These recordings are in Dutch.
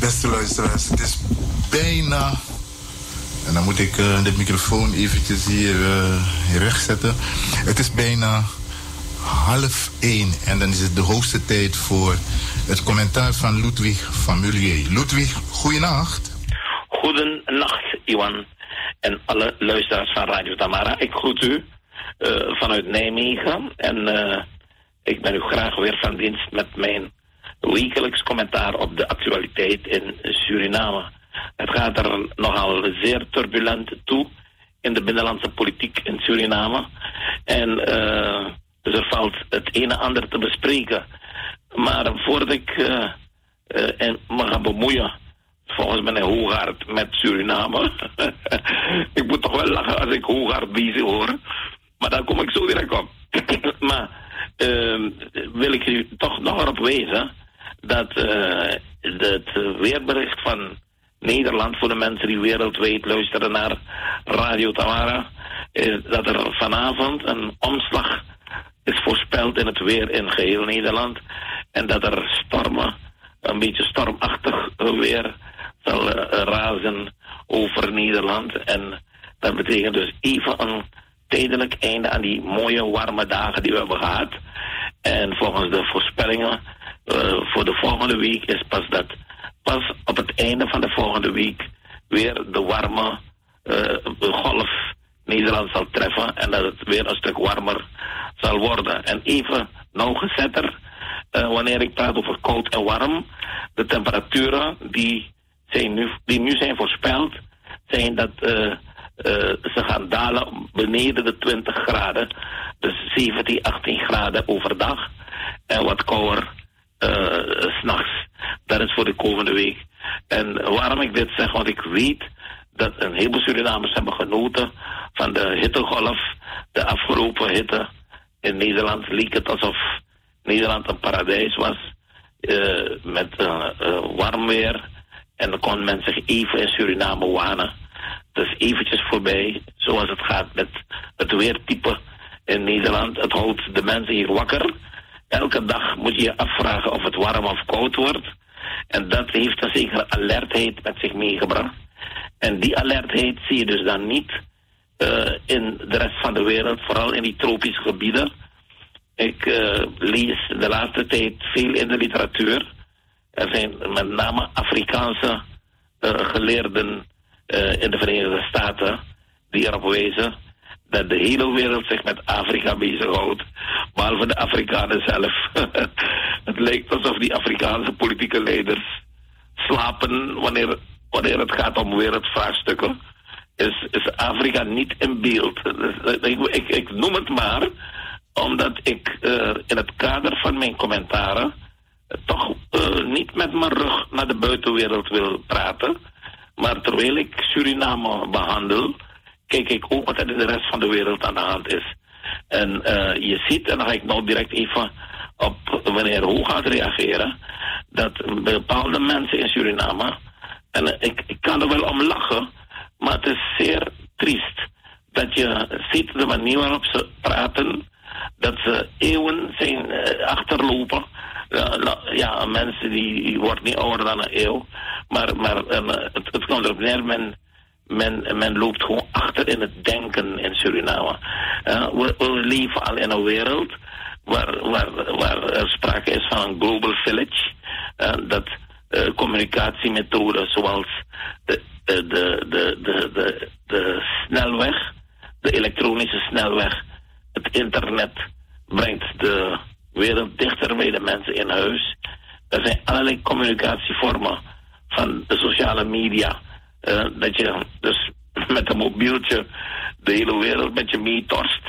beste luisteraars. Het is bijna. En dan moet ik uh, de microfoon eventjes hier uh, rechtzetten. Het is bijna half één. En dan is het de hoogste tijd voor het commentaar van Ludwig van Mulier. Ludwig, goeienacht. Goedenacht, Iwan. En alle luisteraars van Radio Tamara. Ik groet u uh, vanuit Nijmegen. En ik ben u graag weer van dienst met mijn wekelijks commentaar op de actualiteit in Suriname. Het gaat er nogal zeer turbulent toe in de binnenlandse politiek in Suriname. En uh, dus er valt het een en ander te bespreken. Maar voordat ik uh, uh, me ga bemoeien, volgens meneer Hoogaard, met Suriname. ik moet toch wel lachen als ik Hoogaard bezig hoor. Maar daar kom ik zo direct op. maar wil ik u toch nog erop wezen dat uh, het weerbericht van Nederland voor de mensen die wereldwijd luisteren naar Radio Tamara, is dat er vanavond een omslag is voorspeld in het weer in geheel Nederland. En dat er stormen, een beetje stormachtig weer zal uh, razen over Nederland. En dat betekent dus even een tijdelijk einde aan die mooie warme dagen die we hebben gehad. En volgens de voorspellingen uh, voor de volgende week is pas dat pas op het einde van de volgende week weer de warme uh, golf Nederland zal treffen en dat het weer een stuk warmer zal worden. En even nauwgezetter, uh, wanneer ik praat over koud en warm, de temperaturen die, zijn nu, die nu zijn voorspeld, zijn dat ze gaan dalen beneden de 20 graden. Dus 17, 18 graden overdag en wat kouder uh, s'nachts. Dat is voor de komende week. En waarom ik dit zeg, want ik weet dat een heleboel Surinamers hebben genoten van de hittegolf, de afgelopen hitte. In Nederland leek het alsof Nederland een paradijs was, uh, met warm weer. En dan kon men zich even in Suriname wanen. Dus eventjes voorbij, zoals het gaat met het weertype in Nederland. Het houdt de mensen hier wakker. Elke dag moet je je afvragen of het warm of koud wordt. En dat heeft een zekere alertheid met zich meegebracht. En die alertheid zie je dus dan niet uh, in de rest van de wereld, vooral in die tropische gebieden. Ik uh, lees de laatste tijd veel in de literatuur. Er zijn met name Afrikaanse uh, geleerden in de Verenigde Staten die erop wijzen dat de hele wereld zich met Afrika bezighoudt. Behalve de Afrikanen zelf. het lijkt alsof die Afrikaanse politieke leiders slapen wanneer, wanneer het gaat om wereldvraagstukken. Is, is Afrika niet in beeld. Ik, ik, noem het maar omdat ik uh, in het kader van mijn commentaren toch uh, niet met mijn rug naar de buitenwereld wil praten. Maar terwijl ik Suriname behandel, kijk ik ook wat er in de rest van de wereld aan de hand is. En uh, je ziet, en dan ga ik nou direct even op wanneer hoe gaat reageren, dat bepaalde mensen in Suriname, en ik, ik kan er wel om lachen, maar het is zeer triest dat je ziet de manier waarop ze praten, dat ze eeuwen zijn uh, achterlopen. Ja, mensen die, die worden niet ouder dan een eeuw, maar, maar uh, het, het komt erop neer, men men, men loopt gewoon achter in het denken in Suriname. Uh, we, we, leven al in een wereld waar, waar, waar er sprake is van een global village. Uh, dat uh, communicatiemethoden zoals de, de, de, de, de, de, snelweg, de elektronische snelweg, het internet brengt de wereld dichter bij de mensen in huis. Er zijn allerlei communicatievormen van de sociale media dat je dus met een mobieltje de hele wereld met je meetorst.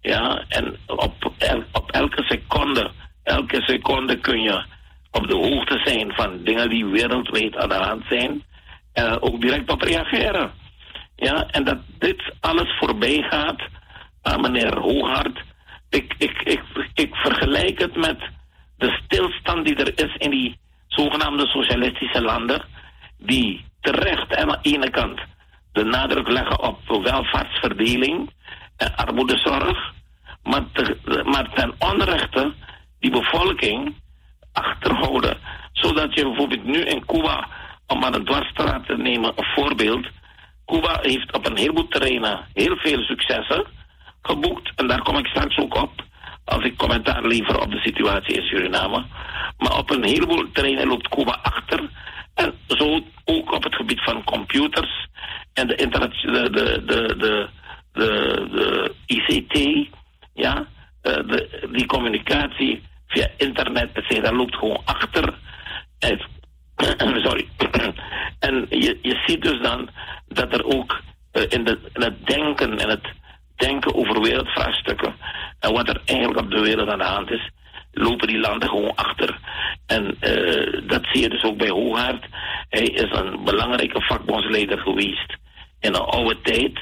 Ja, en op, op elke seconde, elke seconde kun je op de hoogte zijn van dingen die wereldwijd aan de hand zijn. En ook direct op reageren. Ja, en dat dit alles voorbij gaat aan meneer Hooghart. Ik, ik, ik, ik vergelijk het met de stilstand die er is in die zogenaamde socialistische landen. Die terecht aan de ene kant de nadruk leggen op welvaartsverdeling en armoedezorg, maar, te, maar ten onrechte die bevolking achterhouden. Zodat je bijvoorbeeld nu in Cuba om aan een dwarsstraat te nemen, een voorbeeld. Cuba heeft op een heleboel terreinen heel veel successen geboekt. En daar kom ik straks ook op als ik commentaar lever op de situatie in Suriname. Maar op een heleboel terreinen loopt Cuba achter. En zo ook op het gebied van computers en de, internet, de, de, de, de, de, ICT, ja, eh, de, die communicatie via internet, et cetera, loopt gewoon achter. En, sorry. en je, je ziet dus dan dat er ook uh, in, de, in het denken en het denken over wereldvraagstukken en wat er eigenlijk op de wereld aan de hand is, lopen die landen gewoon achter. En uh, dat zie je dus ook bij Hoogaard. Hij is een belangrijke vakbondsleider geweest in een oude tijd.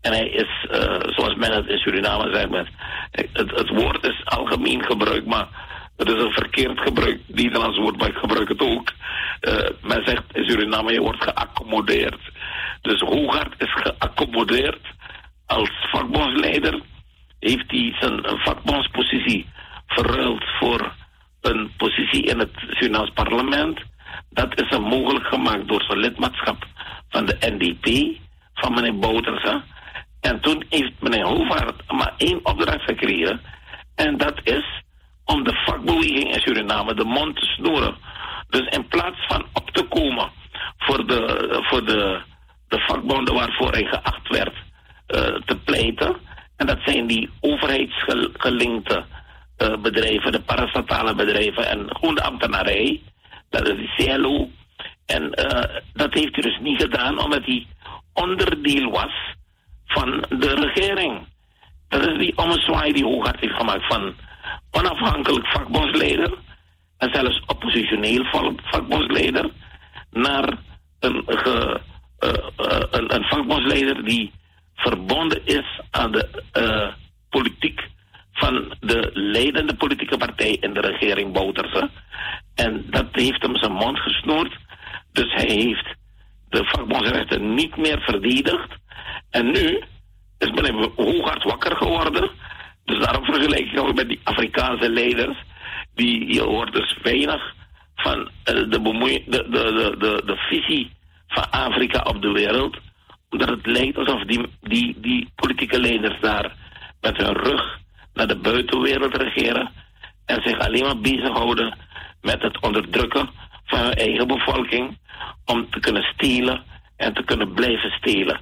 En hij is, uh, zoals men het in Suriname zegt, met, het, het woord is algemeen gebruikt, maar het is een verkeerd gebruik, Nederlands woord, maar ik gebruik het ook. Men zegt in Suriname, je wordt geaccommodeerd. Dus Hoogaard is geaccommodeerd als vakbondsleider. Heeft hij zijn vakbondspositie verruild voor een positie in het Surinaams parlement. Dat is hem mogelijk gemaakt door zijn lidmaatschap van de NDP, van meneer Bouterse. En toen heeft meneer Hovaert maar één opdracht gekregen. En dat is om de vakbeweging in Suriname de mond te snoeren. Dus in plaats van op te komen voor de, voor de, de vakbonden waarvoor hij geacht werd uh, te pleiten. En dat zijn die overheidsgelinkte bedrijven, de parastatale bedrijven en gewoon de ambtenarij. Dat is die CLO. En uh, dat heeft hij dus niet gedaan omdat hij onderdeel was van de regering. Dat is die ommezwaai die Hooghart heeft gemaakt van onafhankelijk vakbondsleider en zelfs oppositioneel vakbondsleider naar een, ge, uh, een, een vakbondsleider die verbonden is aan de politiek van de leidende politieke partij in de regering Bouterse. En dat heeft hem zijn mond gesnoerd. Dus hij heeft de vakbondsrechten niet meer verdedigd. En nu is meneer Hooghart wakker geworden. Dus daarom vergelijk ik ook met die Afrikaanse leiders. Die, je hoort dus weinig van de, bemoei de, de, de, de, de visie van Afrika op de wereld. Omdat het lijkt alsof die, die, die politieke leiders daar met hun rug naar de buitenwereld regeren. En zich alleen maar bezighouden met het onderdrukken van hun eigen bevolking. Om te kunnen stelen en te kunnen blijven stelen.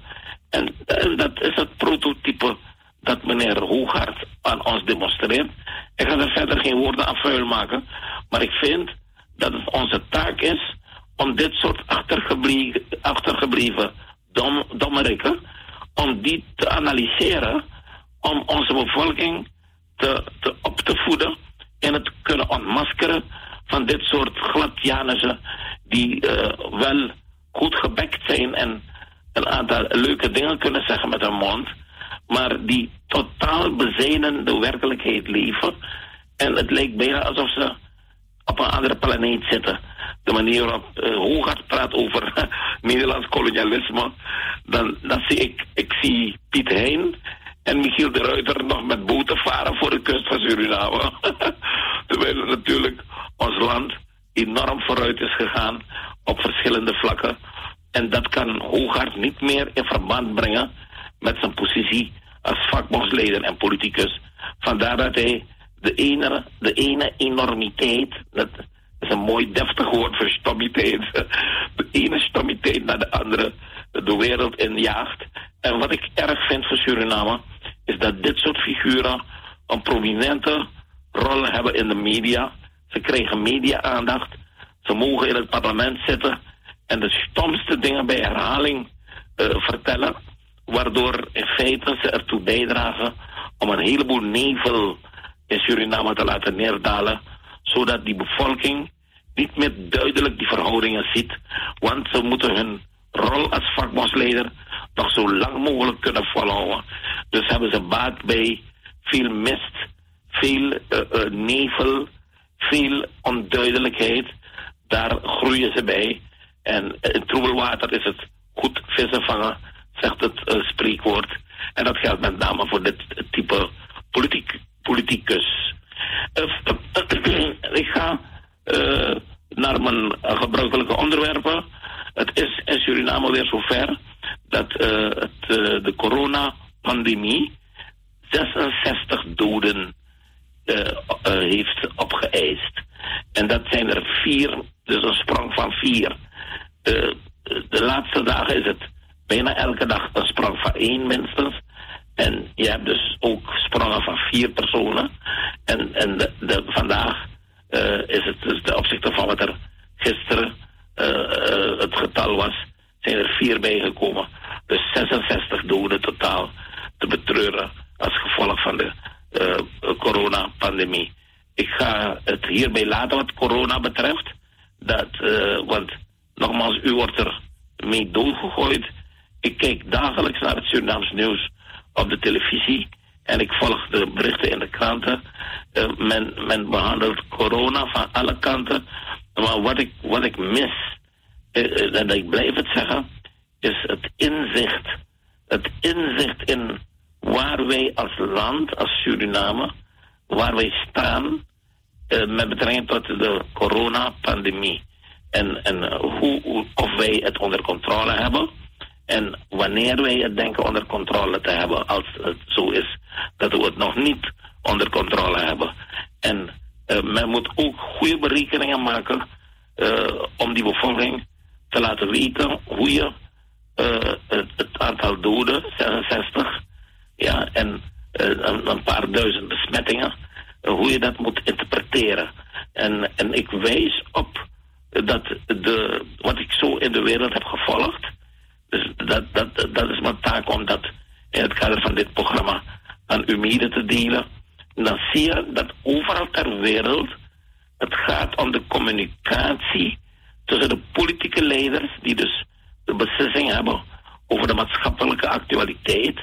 En dat is het prototype dat meneer Hooghart aan ons demonstreert. Ik ga er verder geen woorden aan vuil maken. Maar ik vind dat het onze taak is om dit soort achtergebleven, achtergebleven dom, dommerikken, om die te analyseren, om onze bevolking te, op te voeden en het kunnen ontmaskeren van dit soort gladjanissen die uh, wel goed gebekt zijn en een aantal leuke dingen kunnen zeggen met hun mond, maar die totaal bezijden de werkelijkheid leven. En het lijkt bijna alsof ze op een andere planeet zitten. De manier waarop uh, praat over Nederlands kolonialisme, dan, dan zie ik, ik zie Piet Hein en Michiel de Ruiter nog met boten varen voor de kust van Suriname. Terwijl natuurlijk ons land enorm vooruit is gegaan op verschillende vlakken. En dat kan Hooghart niet meer in verband brengen met zijn positie als vakbondsleider en politicus. Vandaar dat hij de ene, de ene enormiteit, dat is een mooi deftig woord voor stommiteit, de ene stommiteit naar de andere de wereld in jaagt. En wat ik erg vind voor Suriname, is dat dit soort figuren een prominente rol hebben in de media. Ze krijgen media-aandacht. Ze mogen in het parlement zitten en de stomste dingen bij herhaling uh, vertellen. Waardoor in feite ze ertoe bijdragen om een heleboel nevel in Suriname te laten neerdalen. Zodat die bevolking niet meer duidelijk die verhoudingen ziet. Want ze moeten hun rol als vakbondsleider nog zo lang mogelijk kunnen volhouden. Dus hebben ze baat bij veel mist, veel uh, uh, nevel, veel onduidelijkheid. Daar groeien ze bij. En in troebel water is het goed vissen vangen, zegt het uh, spreekwoord. En dat geldt met name voor dit type politiek, politicus. ik ga naar mijn gebruikelijke onderwerpen. Het is in Suriname weer zover dat het, de coronapandemie 66 doden heeft opgeëist. En dat zijn er vier, dus een sprong van vier. de laatste dagen is het bijna elke dag een sprong van één minstens. En je hebt dus ook sprongen van vier personen. En, en vandaag is het dus de opzichte van wat er gisteren het getal was, zijn er vier bijgekomen. Dus 66 doden totaal te betreuren als gevolg van de coronapandemie. Ik ga het hierbij laten wat corona betreft. Dat, want nogmaals, u wordt er mee doodgegooid. Ik kijk dagelijks naar het Surinaams nieuws op de televisie. En ik volg de berichten in de kranten. Uh, men, men behandelt corona van alle kanten. Maar wat ik, wat ik mis, uh, en ik blijf het zeggen, is het inzicht. Het inzicht in waar wij als land, als Suriname, waar wij staan uh, met betrekking tot de coronapandemie. En, en hoe, of wij het onder controle hebben en wanneer wij het denken onder controle te hebben, als het zo is dat we het nog niet onder controle hebben. En uh, men moet ook goede berekeningen maken om die bevolking te laten weten hoe je het, het, aantal doden, 66, ja, en een, een, paar duizend besmettingen, hoe je dat moet interpreteren. En, en ik wijs op dat de, wat ik zo in de wereld heb gevolgd, dus dat, dat, dat is mijn taak om dat in het kader van dit programma aan u mede te delen. Dan zie je dat overal ter wereld het gaat om de communicatie tussen de politieke leiders, die dus de beslissing hebben over de maatschappelijke actualiteit,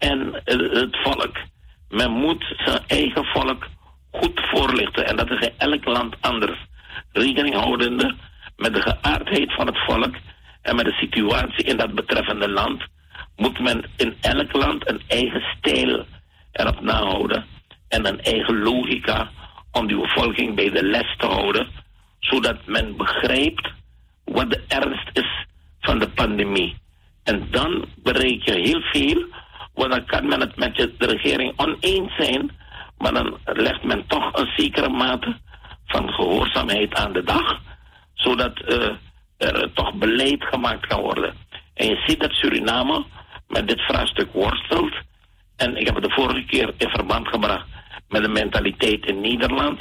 en het volk. Men moet zijn eigen volk goed voorlichten. En dat is in elk land anders. Rekening houdende met de geaardheid van het volk en met de situatie in dat betreffende land moet men in elk land een eigen stijl erop nahouden en een eigen logica om die bevolking bij de les te houden, zodat men begrijpt wat de ernst is van de pandemie. En dan bereik je heel veel, want dan kan men het met de regering oneens zijn, maar dan legt men toch een zekere mate van gehoorzaamheid aan de dag, zodat uh, er toch beleid gemaakt kan worden. En je ziet dat Suriname met dit vraagstuk worstelt. En ik heb het de vorige keer in verband gebracht met de mentaliteit in Nederland.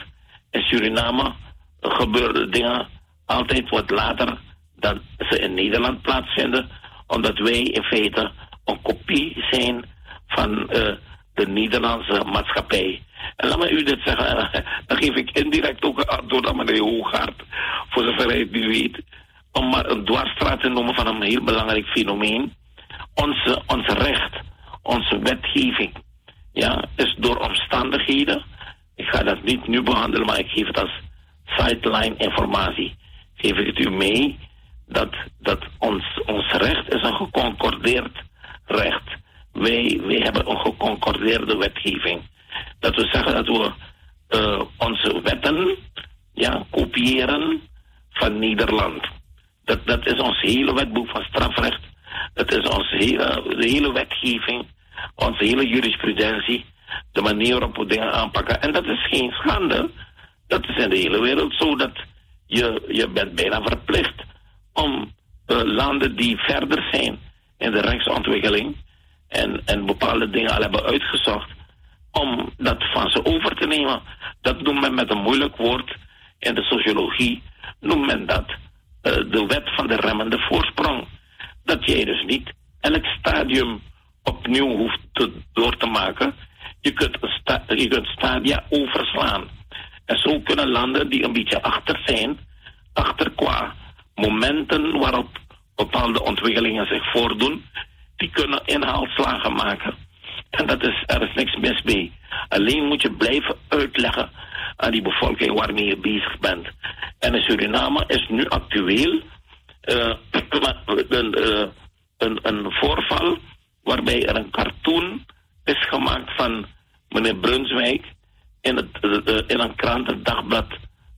In Suriname gebeuren dingen altijd wat later dan ze in Nederland plaatsvinden. Omdat wij in feite een kopie zijn van uh, de Nederlandse maatschappij. En laat me u dit zeggen, dan geef ik indirect ook antwoord aan meneer Hoogaard. Voor zover hij het nu weet om maar een dwarsstraat te noemen van een heel belangrijk fenomeen. Onze, ons recht, onze wetgeving, ja, is door omstandigheden. Ik ga dat niet nu behandelen, maar ik geef het als sideline informatie. Geef ik het u mee dat, dat ons, ons recht is een geconcordeerd recht. Wij, wij hebben een geconcordeerde wetgeving. Dat we zeggen dat we uh, onze wetten ja, kopiëren van Nederland. Dat, dat is ons hele wetboek van strafrecht. Dat is onze hele, de hele wetgeving, onze hele jurisprudentie, de manier waarop we dingen aanpakken. En dat is geen schande. Dat is in de hele wereld zo dat je, je bent bijna verplicht om uh, landen die verder zijn in de rechtsontwikkeling en, en bepaalde dingen al hebben uitgezocht, om dat van ze over te nemen. Dat noemt men met een moeilijk woord in de sociologie, noemt men dat uh, de wet van de remmende voorsprong. Dat jij dus niet elk stadium opnieuw hoeft door te maken. Je kunt, je kunt stadia overslaan. En zo kunnen landen die een beetje achter zijn, achter qua momenten waarop bepaalde ontwikkelingen zich voordoen, die kunnen inhaalslagen maken. En dat is, er is niks mis mee. Alleen moet je blijven uitleggen aan die bevolking waarmee je bezig bent. En in Suriname is nu actueel uh, een, uh, een, een voorval waarbij er een cartoon is gemaakt van meneer Brunswijk in, het, uh, in een krant, het dagblad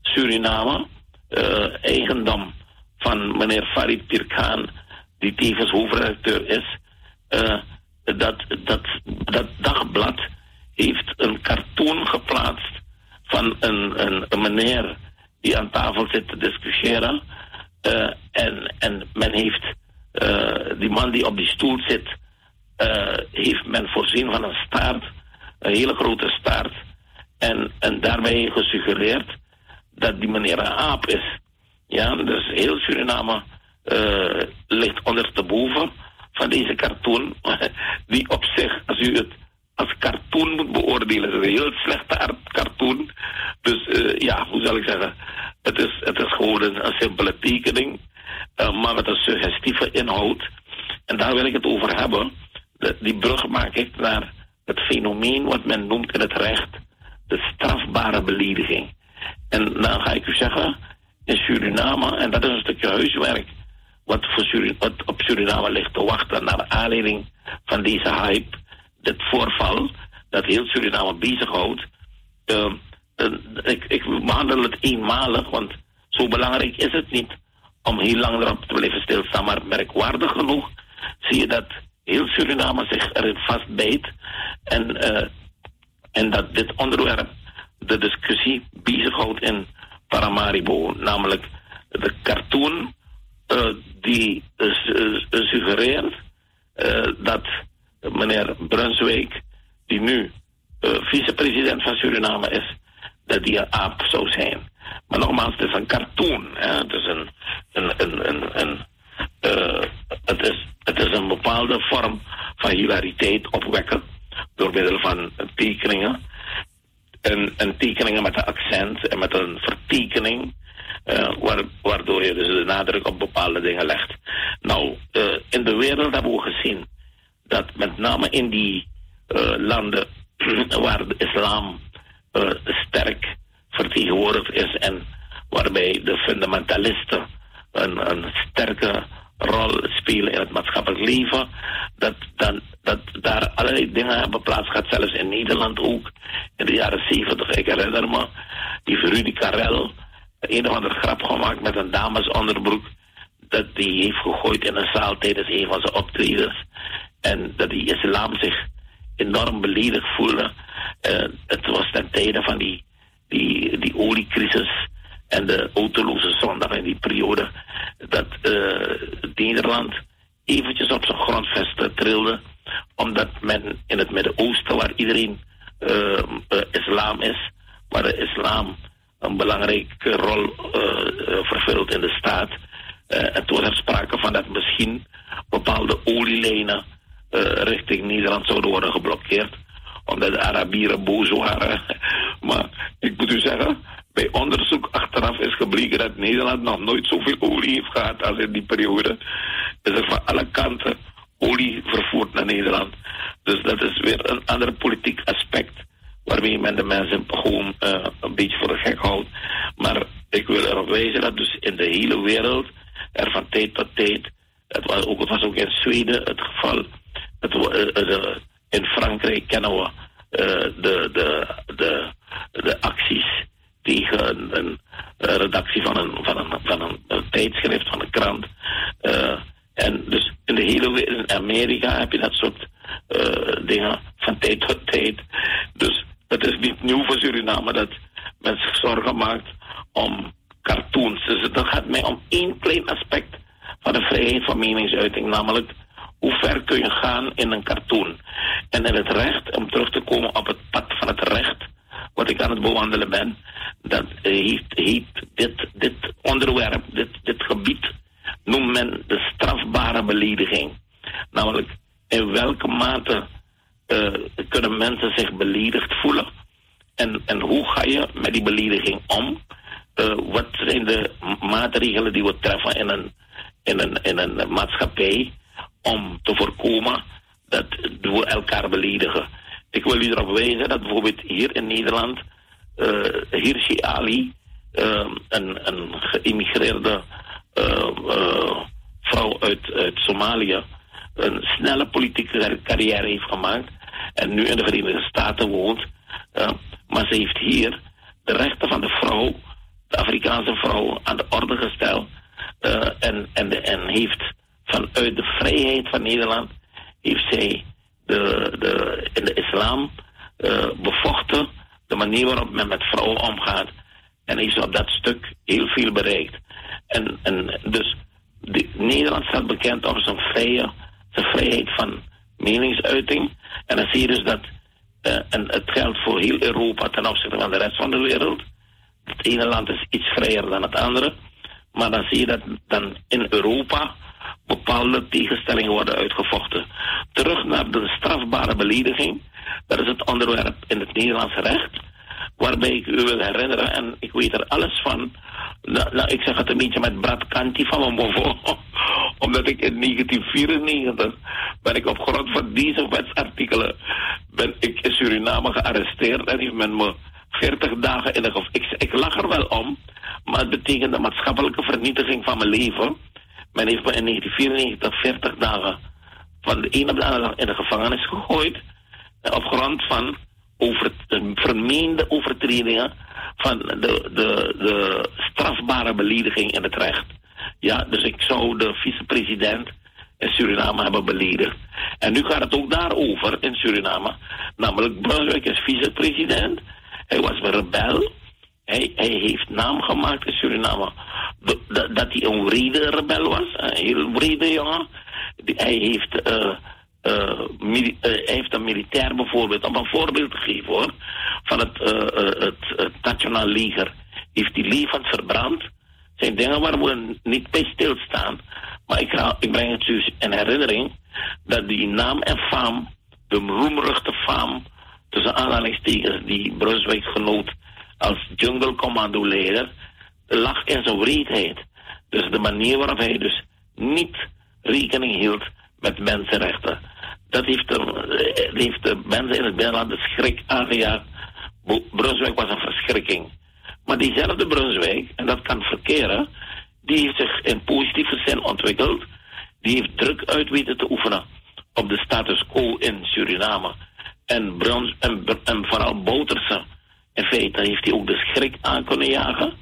Suriname, eigendom van meneer Farid Pirkan, die tevens hoofdredacteur is, uh, dat, dat, dat dagblad heeft een cartoon geplaatst van een, een, meneer die aan tafel zit te discussiëren. Uh, en, en men heeft uh, die man die op die stoel zit, heeft men voorzien van een staart, een hele grote staart. En, en daarbij gesuggereerd dat die meneer een aap is. Ja, dus heel Suriname ligt ondersteboven van deze cartoon, die op zich, als u het als cartoon moet beoordelen, is een heel slechte cartoon. Dus uh, ja, hoe zal ik zeggen, het is, het is gewoon een, een simpele tekening, uh, maar met een suggestieve inhoud. En daar wil ik het over hebben. De, die brug maak ik naar het fenomeen wat men noemt in het recht de strafbare belediging. En dan ga ik u zeggen, in Suriname, en dat is een stukje huiswerk wat, voor wat op Suriname ligt te wachten naar aanleiding van deze hype, dit voorval dat heel Suriname bezighoudt. Uh, ik, ik behandel het eenmalig, want zo belangrijk is het niet om heel lang erop te blijven stilstaan. Maar merkwaardig genoeg zie je dat heel Suriname zich erin vastbijt en, uh, en dat dit onderwerp de discussie bezighoudt in Paramaribo, namelijk de cartoon uh, die uh, suggereert dat meneer Brunswijk, die nu vicepresident van Suriname is, dat die een aap zou zijn. Maar nogmaals, het is een cartoon. Het is een, een, een, een, is, het is een bepaalde vorm van hilariteit opwekken door middel van tekeningen. En, en tekeningen met een accent en met een vertekening. Uh, waar, waardoor je dus de nadruk op bepaalde dingen legt. Nou, uh, in de wereld hebben we gezien dat met name in die landen waar de islam sterk vertegenwoordigd is en waarbij de fundamentalisten een, een sterke rol spelen in het maatschappelijk leven, dat, dan, dat daar allerlei dingen hebben plaatsgehad, zelfs in Nederland ook, in de jaren zeventig. Ik herinner me, die Rudy Karel, een of andere grap gemaakt met een damesonderbroek, dat die heeft gegooid in een zaal tijdens een van zijn optredens. En dat die islam zich enorm beledigd voelde. Uh, het was ten tijde van die die, die oliecrisis en de autoloze zondag in die periode, dat uh, Nederland eventjes op zijn grondvesten trilde, omdat men in het Midden-Oosten, waar iedereen uh, uh, islam is, waar de islam een belangrijke rol vervult in de staat, en toen er sprake van dat misschien bepaalde olielijnen richting Nederland zouden worden geblokkeerd omdat de Arabieren boos waren. maar ik moet u zeggen, bij onderzoek achteraf is gebleken dat Nederland nog nooit zoveel olie heeft gehad als in die periode. Is er van alle kanten olie vervoerd naar Nederland. Dus dat is weer een ander politiek aspect waarmee men de mensen gewoon uh, een beetje voor de gek houdt. Maar ik wil erop wijzen dat dus in de hele wereld er van tijd tot tijd, het was ook, het was ook in Zweden het geval, het, uh, in Frankrijk kennen we de, de, de, de acties tegen een, een, redactie van een, van een, van een, tijdschrift, van een krant. Uh, en dus in de hele in Amerika heb je dat soort uh, dingen van tijd tot tijd. Dus het is niet nieuw voor Suriname dat men zich zorgen maakt om cartoons. Dus het gaat mij om één klein aspect van de vrijheid van meningsuiting, namelijk hoe ver kun je gaan in een cartoon? En in het recht, om terug te komen op het pad van het recht, wat ik aan het bewandelen ben, dat heet dit, dit onderwerp, dit, dit gebied, noemt men de strafbare belediging. Namelijk, in welke mate uh, kunnen mensen zich beledigd voelen? En, en hoe ga je met die belediging om? Uh, wat zijn de maatregelen die we treffen in een, in een, in een maatschappij om te voorkomen dat we elkaar beledigen. Ik wil u erop wijzen dat bijvoorbeeld hier in Nederland uh, Hirsi Ali, uh, een, een geïmmigreerde uh, vrouw uit, uit Somalië, een snelle politieke carrière heeft gemaakt en nu in de Verenigde Staten woont. maar ze heeft hier de rechten van de vrouw, de Afrikaanse vrouw, aan de orde gesteld en, en, en heeft vanuit de vrijheid van Nederland, heeft zij de, de, in de islam bevochten de manier waarop men met vrouwen omgaat. En heeft op dat stuk heel veel bereikt. En, en dus de, Nederland staat bekend om zijn, vrije, zijn vrijheid van meningsuiting. En dan zie je dus dat, uh, en het geldt voor heel Europa ten opzichte van de rest van de wereld. Het ene land is iets vrijer dan het andere. Maar dan zie je dat dan in Europa bepaalde tegenstellingen worden uitgevochten. Terug naar de strafbare belediging. Dat is het onderwerp in het Nederlands recht. Waarbij ik u wil herinneren, en ik weet er alles van. Nou, nou ik zeg het een beetje met Brad Kanti van mijn boven. Omdat ik in 1994 ben ik op grond van deze wetsartikelen ben ik in Suriname gearresteerd en heeft men me 40 dagen in de gevangenis. Ik, ik lach er wel om, maar het betekent de maatschappelijke vernietiging van mijn leven. Men heeft me in 1994 40 dagen van de ene op de andere dag in de gevangenis gegooid. Op grond van over, vermeende overtredingen van de, de, de strafbare belediging in het recht. Ja, dus ik zou de vicepresident in Suriname hebben beledigd. En nu gaat het ook daarover in Suriname. Namelijk Brunswijk is vicepresident. Hij was een rebel. Hij, heeft naam gemaakt in Suriname dat hij een wrede rebel was. Een heel wrede jongen. Hij heeft... Uh, uh, hij heeft een militair bijvoorbeeld, om een voorbeeld te geven hoor, van het, nationaal leger, heeft hij levend verbrand. zijn dingen waar we niet bij stilstaan. Maar ik, ik breng het dus in herinnering dat die naam en faam, de roemruchte faam, tussen aanhalingstekens die Brunswijk genoot als jungle commando leider, lag in zijn wreedheid. Dus de manier waarop hij dus niet rekening hield met mensenrechten. Dat heeft de, eh, heeft de mensen in het binnenland de schrik aangejaagd. Brunswijk was een verschrikking. Maar diezelfde Brunswijk, en dat kan verkeren, die heeft zich in positieve zin ontwikkeld. Die heeft druk uit weten te oefenen op de status quo in Suriname. En, en, en vooral Bouterse, in feite heeft hij ook de schrik aan kunnen jagen.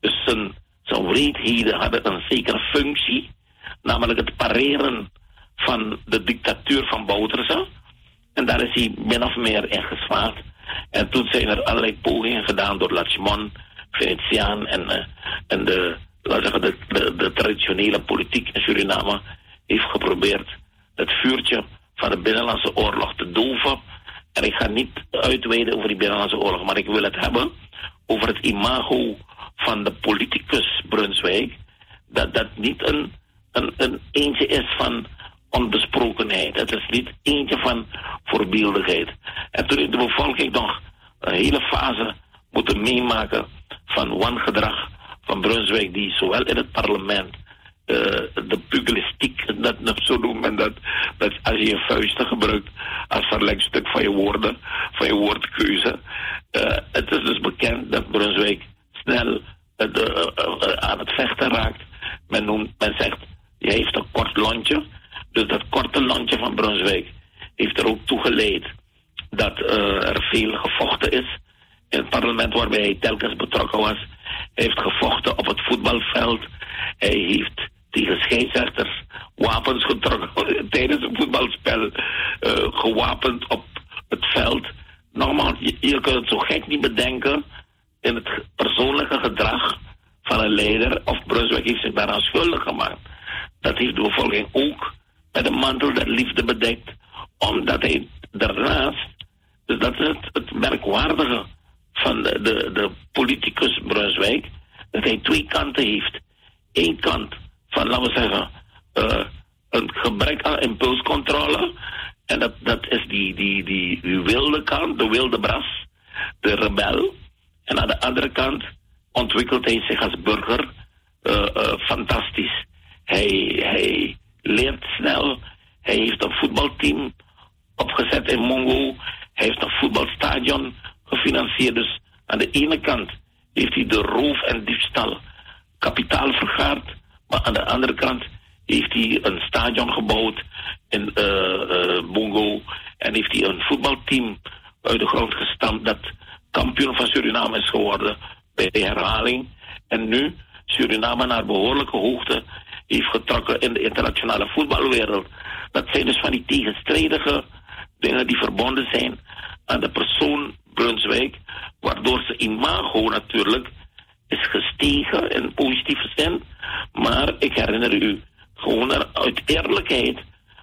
Dus zijn, zijn wreedheden hadden een zekere functie, namelijk het pareren van de dictatuur van Bouterse. En daar is hij min of meer in geslaagd. En toen zijn er allerlei pogingen gedaan door Lachman, Venetiaan en, uh, en de, zeggen, de, de, traditionele politiek in Suriname heeft geprobeerd het vuurtje van de Binnenlandse Oorlog te doven. En ik ga niet uitweiden over die Binnenlandse Oorlog, maar ik wil het hebben over het imago van de politicus Brunswijk, dat dat niet een, een, een eentje is van onbesprokenheid. Het is niet eentje van voorbeeldigheid. En toen heeft de bevolking nog een hele fase moeten meemaken van wangedrag van Brunswijk, die zowel in het parlement de pugilistiek, dat, dat zo noemt men dat, dat als je je vuisten gebruikt als verlengstuk van je woorden, van je woordkeuze. Uh, het is dus bekend dat Brunswijk snel uh, aan het vechten raakt. Men, noemt, men zegt, hij heeft een kort lontje. Dus dat korte lontje van Brunswijk heeft er ook toe geleid dat er veel gevochten is. In het parlement waarbij hij telkens betrokken was. Heeft gevochten op het voetbalveld. Hij heeft tegen scheidsrechters wapens getrokken tijdens een voetbalspel. gewapend op het veld. Nogmaals, je, je kunt het zo gek niet bedenken in het persoonlijke gedrag van een leider of Brunswijk heeft zich daaraan schuldig gemaakt. Dat heeft de bevolking ook met een mantel der liefde bedekt, omdat hij daarnaast, dus dat is het, het merkwaardige van de, de, de politicus Brunswijk, dat hij twee kanten heeft. Eén kant van, laten we zeggen, uh, een gebrek aan impulscontrole. En dat, dat is die, die, die, wilde kant, de wilde bras, de rebel. En aan de andere kant ontwikkelt hij zich als burger uh, uh, fantastisch. Hij, hij leert snel. Hij heeft een voetbalteam opgezet in Mongo. Hij heeft een voetbalstadion gefinancierd. Dus aan de ene kant heeft hij de roof en diefstal kapitaal vergaard. Maar aan de andere kant heeft hij een stadion gebouwd in uh, Mongo. En heeft hij een voetbalteam uit de grond gestampt dat kampioen van Suriname is geworden bij herhaling. En nu Suriname naar behoorlijke hoogte heeft getrokken in de internationale voetbalwereld. Dat zijn dus van die tegenstrijdige dingen die verbonden zijn aan de persoon Brunswijk, waardoor zijn imago natuurlijk is gestegen in positieve zin. Maar ik herinner u, gewoon uit eerlijkheid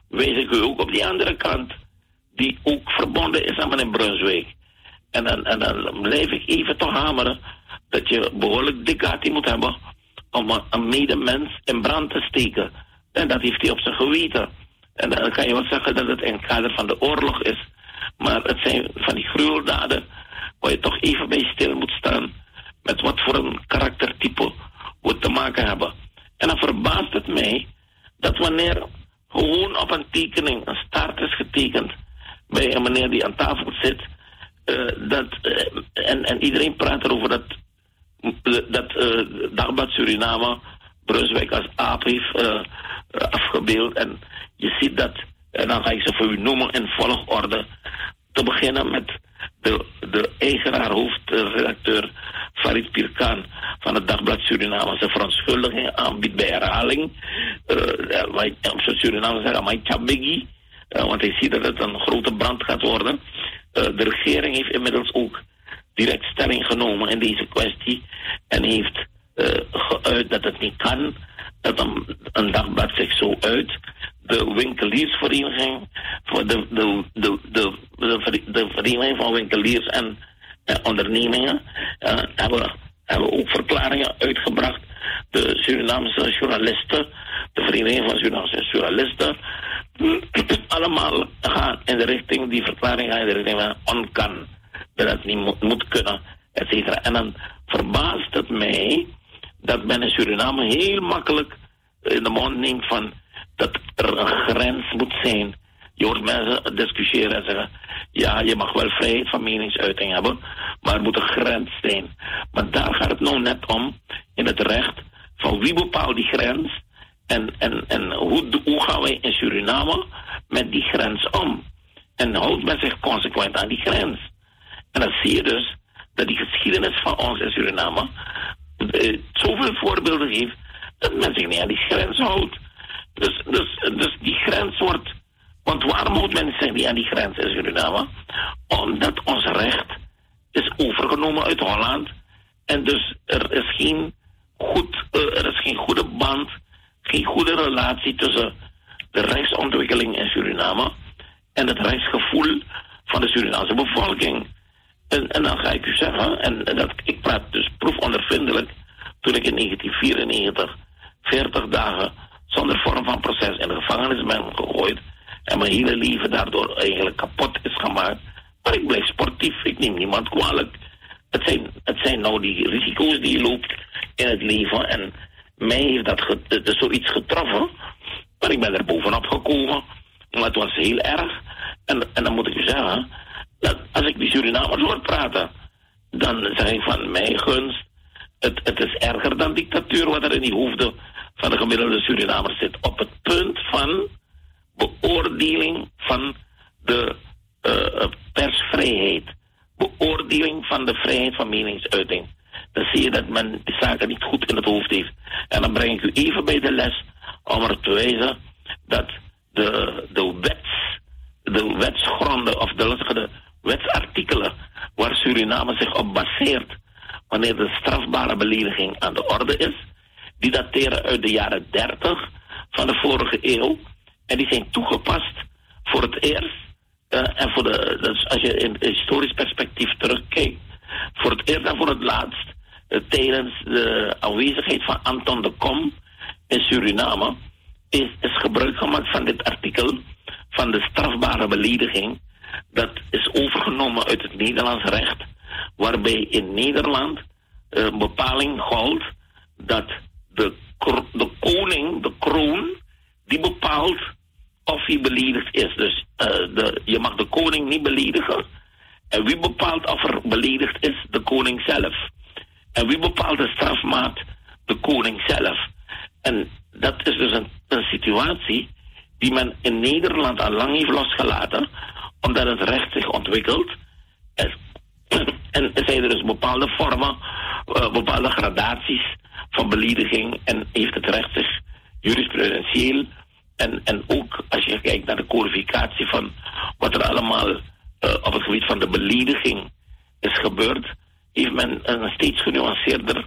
wijs ik u ook op die andere kant, die ook verbonden is aan meneer Brunswijk. En dan, en dan blijf ik even toch hameren dat je behoorlijk dikkati moet hebben om een, medemens in brand te steken. En dat heeft hij op zijn geweten. En dan kan je wel zeggen dat het in het kader van de oorlog is. Maar het zijn van die gruweldaden waar je toch even bij stil moet staan. Met wat voor een karaktertype we te maken hebben. En dan verbaast het mij dat wanneer gewoon op een tekening een staart is getekend bij een meneer die aan tafel zit. Uh, dat, uh, en, en iedereen praat erover dat dat uh, Suriname Brunswijk als aap heeft afgebeeld. En je ziet dat, en dan ga ik ze voor u noemen in volgorde. Te beginnen met de, de eigenaar, hoofdredacteur Farid Pirkan van het Dagblad Suriname zijn verontschuldiging aanbiedt bij herhaling. Uh, Suriname zeggen, maar chabegi. Uh, want hij ziet dat het een grote brand gaat worden. De regering heeft inmiddels ook direct stelling genomen in deze kwestie en heeft geuit dat het niet kan dat een, een dagblad zich zo uit. De winkeliersvereniging, voor de, de, de, de, de, de vereniging van winkeliers en uh, ondernemingen, uh, hebben, hebben ook verklaringen uitgebracht. De Surinaamse journalisten, de vereniging van Surinaamse journalisten, allemaal gaan in de richting, die verklaring gaat in de richting van onkan dat het niet moet, kunnen, et cetera. En dan verbaast het mij dat men in Suriname heel makkelijk in de mond van dat er een grens moet zijn. Je hoort mensen discussiëren en zeggen, ja, je mag wel vrijheid van meningsuiting hebben, maar er moet een grens zijn. Maar daar gaat het nou net om, in het recht, van wie bepaalt die grens en, en, en hoe, hoe gaan wij in Suriname met die grens om? En houdt men zich consequent aan die grens? En dan zie je dus dat die geschiedenis van ons in Suriname uh, zoveel voorbeelden geeft dat men zich niet aan die grens houdt. Dus, dus, dus die grens wordt. Want waarom houdt men zich niet aan die grens in Suriname? Omdat ons recht is overgenomen uit Holland. En dus er is geen, goed, uh, er is geen goede band, geen goede relatie tussen de rechtsontwikkeling in Suriname en het rechtsgevoel van de Surinaamse bevolking. En, en dan ga ik u zeggen, en, dat, ik praat dus proefondervindelijk, toen ik in 1994 40 dagen zonder vorm van proces in de gevangenis ben gegooid en mijn hele leven daardoor eigenlijk kapot is gemaakt. Maar ik blijf sportief, ik neem niemand kwalijk. Het zijn, het zijn nou die risico's die je loopt in het leven en mij heeft dat ge, is zoiets getroffen, maar ik ben er bovenop gekomen. Maar het was heel erg. En, en dan moet ik u zeggen, als ik die Surinamers hoor praten, dan zeg ik van mijn gunst, het, het is erger dan dictatuur wat er in die hoofden van de gemiddelde Surinamers zit. Op het punt van beoordeling van de uh, persvrijheid, beoordeling van de vrijheid van meningsuiting. Dan zie je dat men die zaken niet goed in het hoofd heeft. En dan breng ik u even bij de les om er te wijzen dat de, de wets, de wetsgronden of de, de wetsartikelen waar Suriname zich op baseert wanneer de strafbare belediging aan de orde is. Die dateren uit de jaren 30 van de vorige eeuw. En die zijn toegepast voor het eerst. Uh, en voor de, als je in historisch perspectief terugkijkt, voor het eerst en voor het laatst, uh, tijdens de aanwezigheid van Anton de Kom in Suriname, is, is gebruik gemaakt van dit artikel van de strafbare belediging dat is overgenomen uit het Nederlands recht, waarbij in Nederland een bepaling geldt dat de, de koning, de kroon, die bepaalt of hij beledigd is. Dus uh, de, je mag de koning niet beledigen. En wie bepaalt of er beledigd is? De koning zelf. En wie bepaalt de strafmaat? De koning zelf. En dat is dus een, een situatie die men in Nederland al lang heeft losgelaten, omdat het recht zich ontwikkelt. En, en zijn er dus bepaalde vormen, uh, bepaalde gradaties van belediging en heeft het recht zich jurisprudentieel en, en ook als je kijkt naar de kwalificatie van wat er allemaal uh, op het gebied van de belediging is gebeurd, heeft men een steeds genuanceerder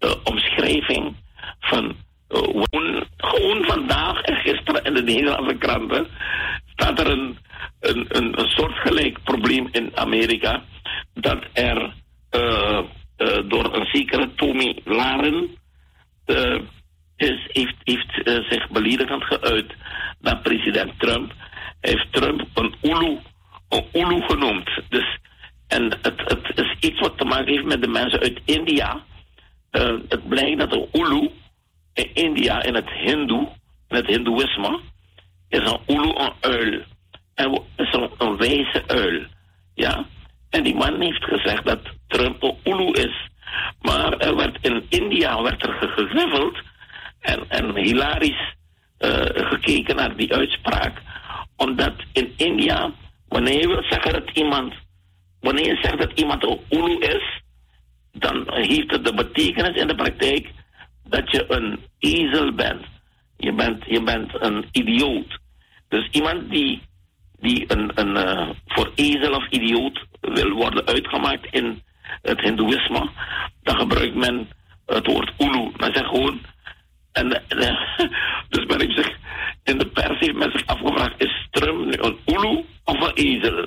uh, omschrijving van gewoon, gewoon, vandaag en gisteren in de Nederlandse kranten staat er een, een, een, een soortgelijk probleem in Amerika dat er door een zekere Tommy Laren is, heeft, heeft uh, zich beledigend geuit naar president Trump. Hij heeft Trump een Ulu, een Ulu genoemd. Dus, en het, het is iets wat te maken heeft met de mensen uit India. Uh, het blijkt dat een Ulu in India, in het Hindoe, in het Hindoeïsme, is een Ulu een uil. En een wijze uil. Ja? En die man heeft gezegd dat Trump een Ulu is. Maar er werd in India werd er gegriffeld en, en hilarisch uh, gekeken naar die uitspraak. Omdat in India, wanneer je wil zeggen dat iemand, wanneer je zegt dat iemand een is, dan heeft het de betekenis in de praktijk dat je een ezel bent. Je bent, je bent een idioot. Dus iemand die, die een, een, uh, voor ezel of idioot wil worden uitgemaakt in het Hindoeïsme, dan gebruikt men het woord Ulu. Men zegt gewoon en, uh, dus ben ik zich, in de pers heeft men zich afgevraagd, is Trump nu een Ulu of een ezel?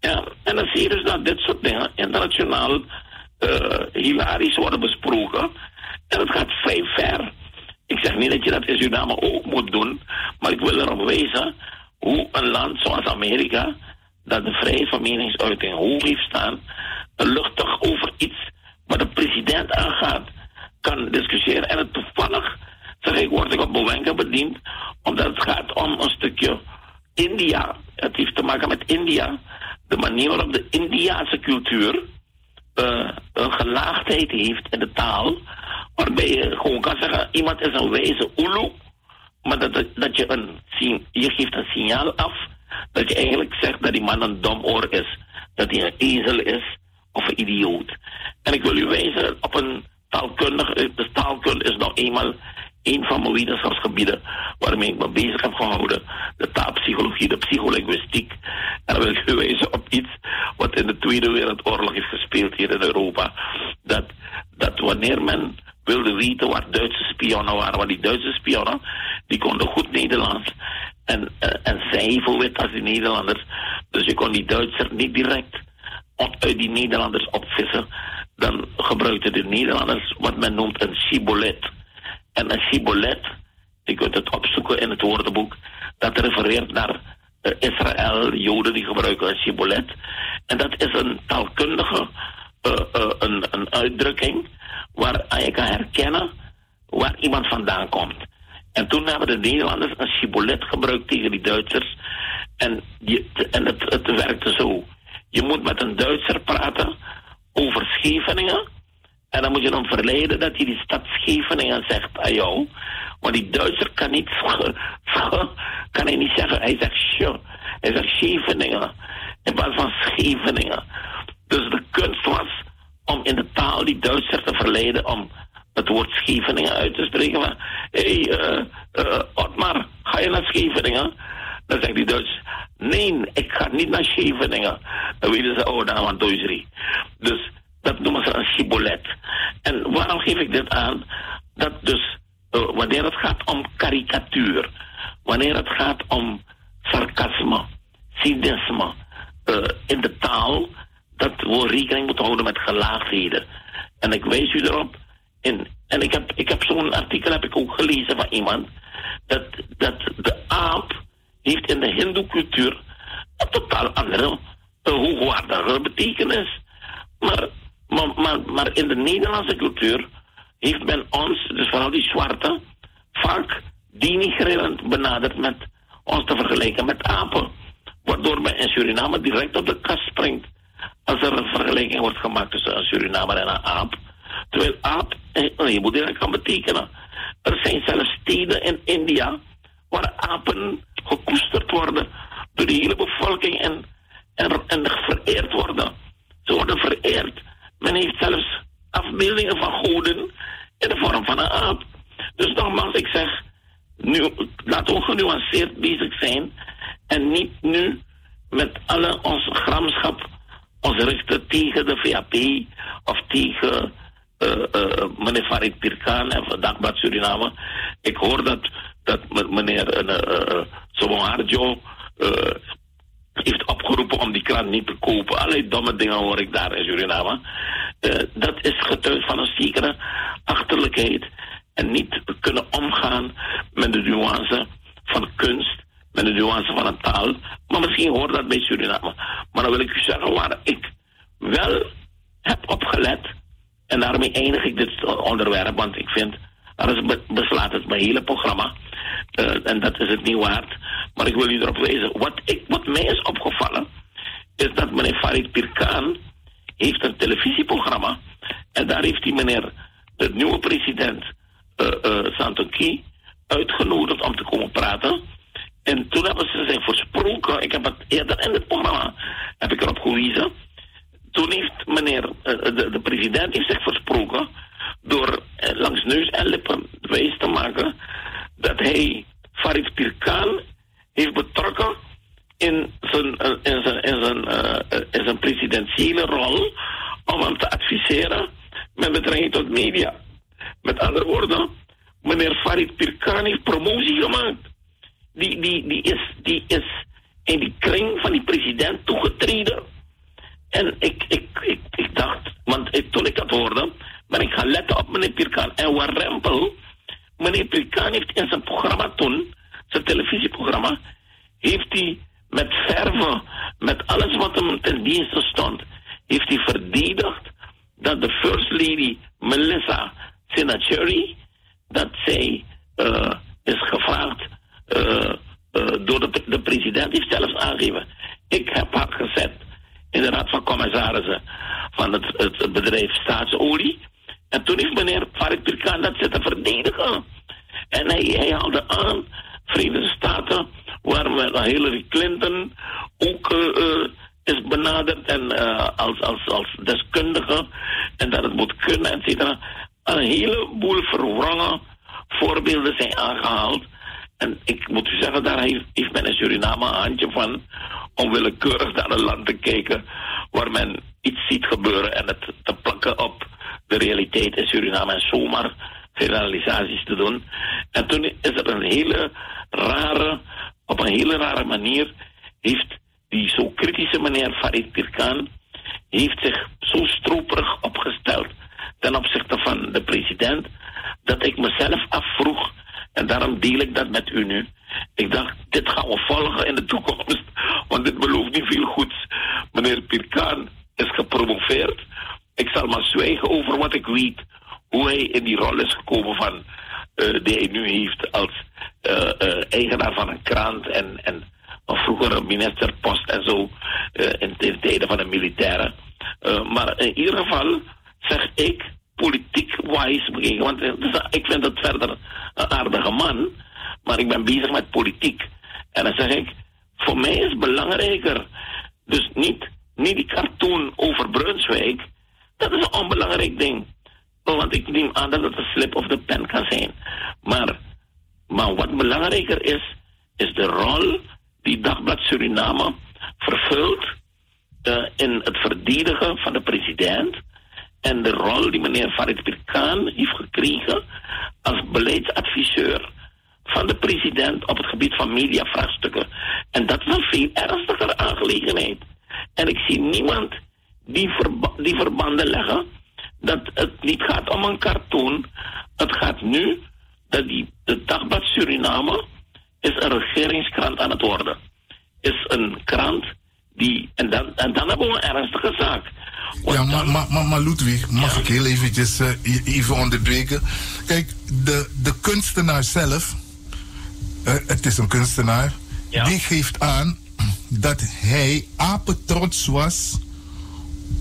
Ja, en dan zie je dus dat dit soort dingen internationaal uh, hilarisch worden besproken. En het gaat vrij ver. Ik zeg niet dat je dat in Suriname ook moet doen, maar ik wil erop wijzen hoe een land zoals Amerika, dat de vrije van meningsuiting hoog heeft staan, luchtig over iets wat de president aangaat, kan discussiëren en het toevallig zeg ik, word ik op Bowenka bediend, omdat het gaat om een stukje India. Het heeft te maken met India. De manier waarop de Indiaanse cultuur uh, een gelaagdheid heeft in de taal, waarbij je gewoon kan zeggen, iemand is een wijze Ulu, maar dat, dat je een, je geeft een signaal af dat je eigenlijk zegt dat die man een domoor is, dat hij een ezel is of een idioot. En ik wil u wijzen op een taalkundige, de taalkunde is nog eenmaal een van mijn wetenschapsgebieden waarmee ik me bezig heb gehouden. De taalpsychologie, de psycholinguïstiek. En dan wil ik wijzen op iets wat in de Tweede Wereldoorlog heeft gespeeld hier in Europa. Dat, dat wanneer men wilde weten waar Duitse spionnen waren, want die Duitse spionnen, die konden goed Nederlands. En, uh, en zij veel wit als die Nederlanders. Dus je kon die Duitser niet direct uit die Nederlanders opvissen. Dan gebruikten de Nederlanders wat men noemt een cibolet. En een cibolet, je kunt het opzoeken in het woordenboek, dat refereert naar uh, Israël, Joden die gebruiken een cibolet. En dat is een taalkundige uh, een, een uitdrukking waar je kan herkennen waar iemand vandaan komt. En toen hebben de Nederlanders een cibolet gebruikt tegen die Duitsers. En, die, en het, het werkte zo. Je moet met een Duitser praten over Scheveningen. En dan moet je hem verleiden dat hij die stad Scheveningen zegt aan jou. Want die Duitser kan niet, kan hij niet zeggen. Hij zegt sure. Hij zegt Scheveningen. In plaats van Scheveningen. Dus de kunst was om in de taal die Duitser te verleiden om het woord Scheveningen uit te spreken. Hé, hey, uh, Otmar, ga je naar Scheveningen? Dan zegt die Duits, nee, ik ga niet naar Scheveningen. Dan weten ze, oh, daar want Dus dat noemen ze een cibolet. En waarom geef ik dit aan? Dat dus uh, wanneer het gaat om karikatuur, wanneer het gaat om sarcasme, cynisme in de taal, dat we rekening moeten houden met gelaagdheden. En ik wijs u erop, in, en ik heb, ik heb zo'n artikel heb ik ook gelezen van iemand, dat, dat de aap heeft in de hindoe-cultuur een totaal andere, uh, hoogwaardige betekenis. Maar maar, maar, maar in de Nederlandse cultuur heeft men ons, dus vooral die zwarte, vaak denigrerend benaderd met ons te vergelijken met apen. Waardoor men in Suriname direct op de kast springt als er een vergelijking wordt gemaakt tussen een Surinamer en een aap. Terwijl aap een heleboel kan betekenen. Er zijn zelfs steden in India waar apen gekoesterd worden door de hele bevolking en, en, en vereerd worden. Ze worden vereerd men heeft zelfs afbeeldingen van goden in de vorm van een aap. Dus nogmaals, ik zeg, nu, laten we genuanceerd bezig zijn en niet nu met alle onze gramschap ons richten tegen de VAP of tegen uh, uh, meneer Farid Pirkan en van Dagbad Suriname. Ik hoor dat, dat meneer uh, heeft opgeroepen om die krant niet te kopen. Allerlei domme dingen hoor ik daar in Suriname. Dat is getuigd van een zekere achterlijkheid. En niet kunnen omgaan met de nuance van kunst, met de nuance van een taal. Maar misschien hoort dat bij Suriname. Maar dan wil ik u zeggen waar ik wel heb opgelet. En daarmee eindig ik dit onderwerp, want ik vind, anders beslaat het mijn hele programma. Uh, en dat is het niet waard. Maar ik wil u erop wijzen. Wat, ik, wat mij is opgevallen, is dat meneer Farid Pirkan heeft een televisieprogramma. En daar heeft hij meneer, de nieuwe president uh, uh, Santoki, uitgenodigd om te komen praten. En toen hebben ze zich versproken. Ik heb het eerder in het programma heb ik erop gewezen. Toen heeft meneer, uh, de, de, president heeft zich versproken door langs neus en lippen wijs te maken dat hij Farid Pirkan heeft betrokken in zijn, eh, in zijn, in zijn, in zijn presidentiële rol om hem te adviseren met betrekking tot media. Met andere woorden, meneer Farid Pirkan heeft promotie gemaakt. Die, die, die, is, die is in die kring van die president toegetreden. En ik, ik, ik, ik dacht, want ik, toen ik dat hoorde, ben ik gaan letten op meneer Pirkan. En waar rempel, meneer Pirkan heeft in zijn programma toen zijn televisieprogramma, heeft hij met verve, met alles wat hem ten dienste stond, heeft hij verdedigd dat de First Lady Melissa Sinacheri, dat zij uh, is gevraagd door de, de, president, heeft zelfs aangegeven. Ik heb haar gezet in de raad van commissarissen van het, het bedrijf Staatsolie. En toen heeft meneer Farid dat zitten verdedigen. En hij, haalde aan Verenigde Staten, waar Hillary Clinton ook uh, is benaderd en als, als, als deskundige en dat het moet kunnen, et cetera. Een heleboel verwrongen voorbeelden zijn aangehaald. En ik moet u zeggen, daar heeft, men in Suriname een handje van om willekeurig naar een land te kijken waar men iets ziet gebeuren en het te plakken op de realiteit in Suriname en zomaar generalisaties te doen. En toen is er een hele rare, op een hele rare manier, heeft die zo kritische meneer Farid Pirkan, heeft zich zo stroperig opgesteld ten opzichte van de president, dat ik mezelf afvroeg, en daarom deel ik dat met u nu. Ik dacht, dit gaan we volgen in de toekomst, want dit belooft niet veel goeds. Meneer Pirkan is gepromoveerd. Ik zal maar zwijgen over wat ik weet hoe hij in die rol is gekomen van uh, die hij nu heeft als uh, uh, eigenaar van een krant en, en een vroegere ministerpost en zo in, in tijden van de militairen. maar in ieder geval zeg ik politiek wise bekeken, want ik vind het verder een aardige man, maar ik ben bezig met politiek. En dan zeg ik, voor mij is belangrijker, dus niet, niet die cartoon over Brunswijk, dat is een onbelangrijk ding. Want ik neem aan dat het een slip of de pen kan zijn. Maar, maar wat belangrijker is, is de rol die Dagblad Suriname vervult uh, in het verdedigen van de president. En de rol die meneer Farid Pirkan heeft gekregen als beleidsadviseur van de president op het gebied van mediavraagstukken. En dat is een veel ernstigere aangelegenheid. En ik zie niemand die, die verbanden leggen dat het niet gaat om een cartoon. Het gaat nu dat die, de dagblad Suriname is een regeringskrant aan het worden. Is een krant die, en dan, en dan hebben we een ernstige zaak. Ja, maar, maar, maar, maar Ludwig, mag ik heel eventjes uh, even onderbreken? Kijk, de, de kunstenaar zelf, uh, het is een kunstenaar, ja. die geeft aan dat hij apetrots was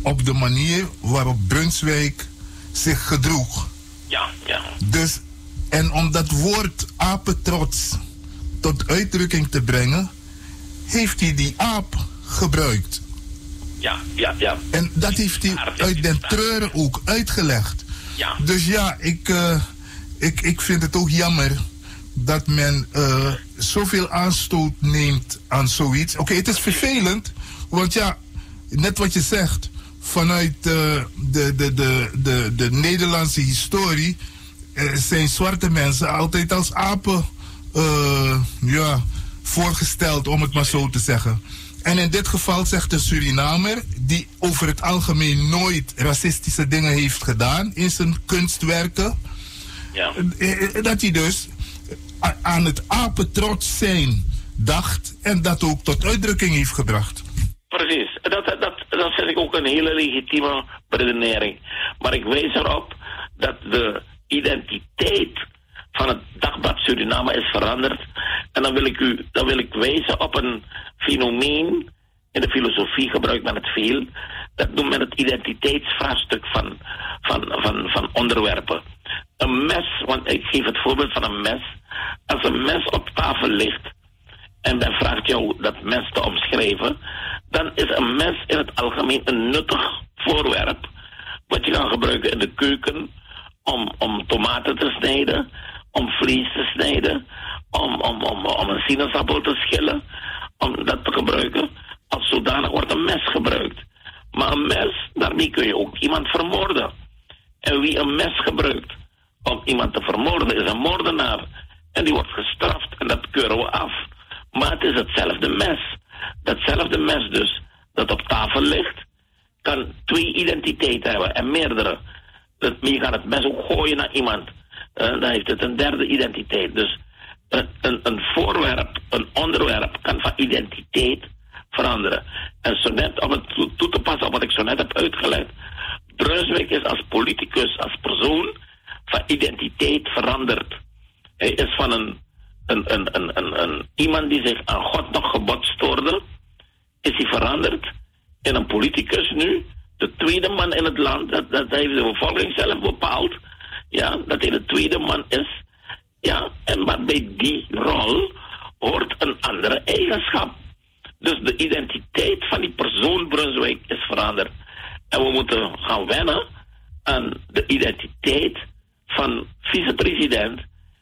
op de manier waarop Brunswijk zich gedroeg. Ja, ja. Dus, en om dat woord apetrots tot uitdrukking te brengen, heeft hij die aap gebruikt. Ja, ja, ja. En dat heeft hij uit den treuren ook uitgelegd. Ja. Dus ja, ik, uh, ik, ik vind het ook jammer dat men uh, zoveel aanstoot neemt aan zoiets. Oké, het is vervelend, want ja, net wat je zegt, vanuit uh, de, de, de, de, de Nederlandse historie zijn zwarte mensen altijd als apen ja, voorgesteld, om het maar zo te zeggen. En in dit geval zegt de Surinamer, die over het algemeen nooit racistische dingen heeft gedaan in zijn kunstwerken, ja. dat hij dus aan het apetrots zijn dacht en dat ook tot uitdrukking heeft gebracht. Precies, dat, dat, dat vind ik ook een hele legitieme redenering. Maar ik wijs erop dat de identiteit van het dagblad Suriname is veranderd. En dan wil ik, u, dan wil ik wijzen op een fenomeen. In de filosofie gebruikt men het veel. Dat noemt men het identiteitsvraagstuk van, van, van, van onderwerpen. Een mes, want ik geef het voorbeeld van een mes. Als een mes op tafel ligt en men vraagt jou dat mes te omschrijven, dan is een mes in het algemeen een nuttig voorwerp. Wat je kan gebruiken in de keuken om, om tomaten te snijden, om vlees te snijden, om, om, om, om een sinaasappel te schillen, om dat te gebruiken. Als zodanig wordt een mes gebruikt. Maar een mes, daarmee kun je ook iemand vermoorden. En wie een mes gebruikt om iemand te vermoorden, is een moordenaar. En die wordt gestraft en dat keuren we af. Maar het is hetzelfde mes. Datzelfde mes dus, dat op tafel ligt, kan twee identiteiten hebben en meerdere. Dat, je kan het mes ook gooien naar iemand. Uh, dan heeft het een derde identiteit. Dus een, een, voorwerp, een onderwerp kan van identiteit veranderen. En zo net, om het toe te passen op wat ik zo net heb uitgelegd. Brunswijk is als politicus, als persoon van identiteit veranderd. Hij is van een, een, een, een, een, een iemand die zich aan God nog gebod stoorde, is hij veranderd in een politicus nu. De tweede man in het land, dat, dat heeft de bevolking zelf bepaald. Ja, dat hij de tweede man is. Ja, en maar bij die rol hoort een andere eigenschap. Dus de identiteit van die persoon Brunswijk is veranderd. En we moeten gaan wennen aan de identiteit van vicepresident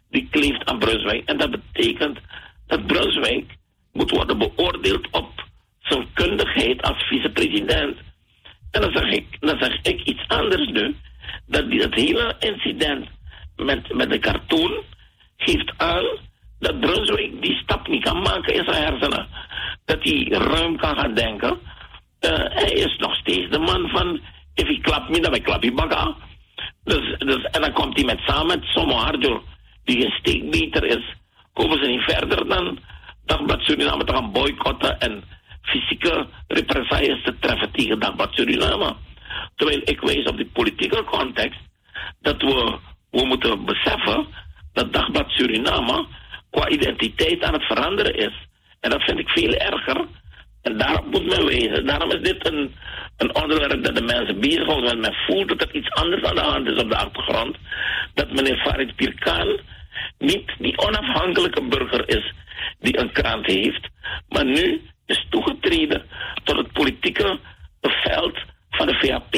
die kleeft aan Brunswijk. En dat betekent dat Brunswijk moet worden beoordeeld op zijn kundigheid als vicepresident. En dan zeg ik, dan zeg ik iets anders nu. Dat die, dat hele incident met, met de cartoon geeft aan dat Brunswijk die stap niet kan maken in zijn hersenen. Dat hij ruim kan gaan denken. Uh, hij is nog steeds de man van, if hij klapt me, dan klap je bakken. Dus, dus, en dan komt hij met samen met Somo Harjo, die een steek is. Komen ze niet verder dan Dagblad Suriname te gaan boycotten en fysieke represailles te treffen tegen Dagblad Suriname. Terwijl ik wijs op die politieke context dat we, we moeten beseffen dat Dagblad Suriname qua identiteit aan het veranderen is. En dat vind ik veel erger. En daarop moet men wezen. Daarom is dit een, een onderwerp dat de mensen bezighoudt. Want men voelt dat er iets anders aan de hand is op de achtergrond. Dat meneer Farid Pirkan niet die onafhankelijke burger is die een krant heeft. Maar nu is toegetreden tot het politieke veld van de VAP.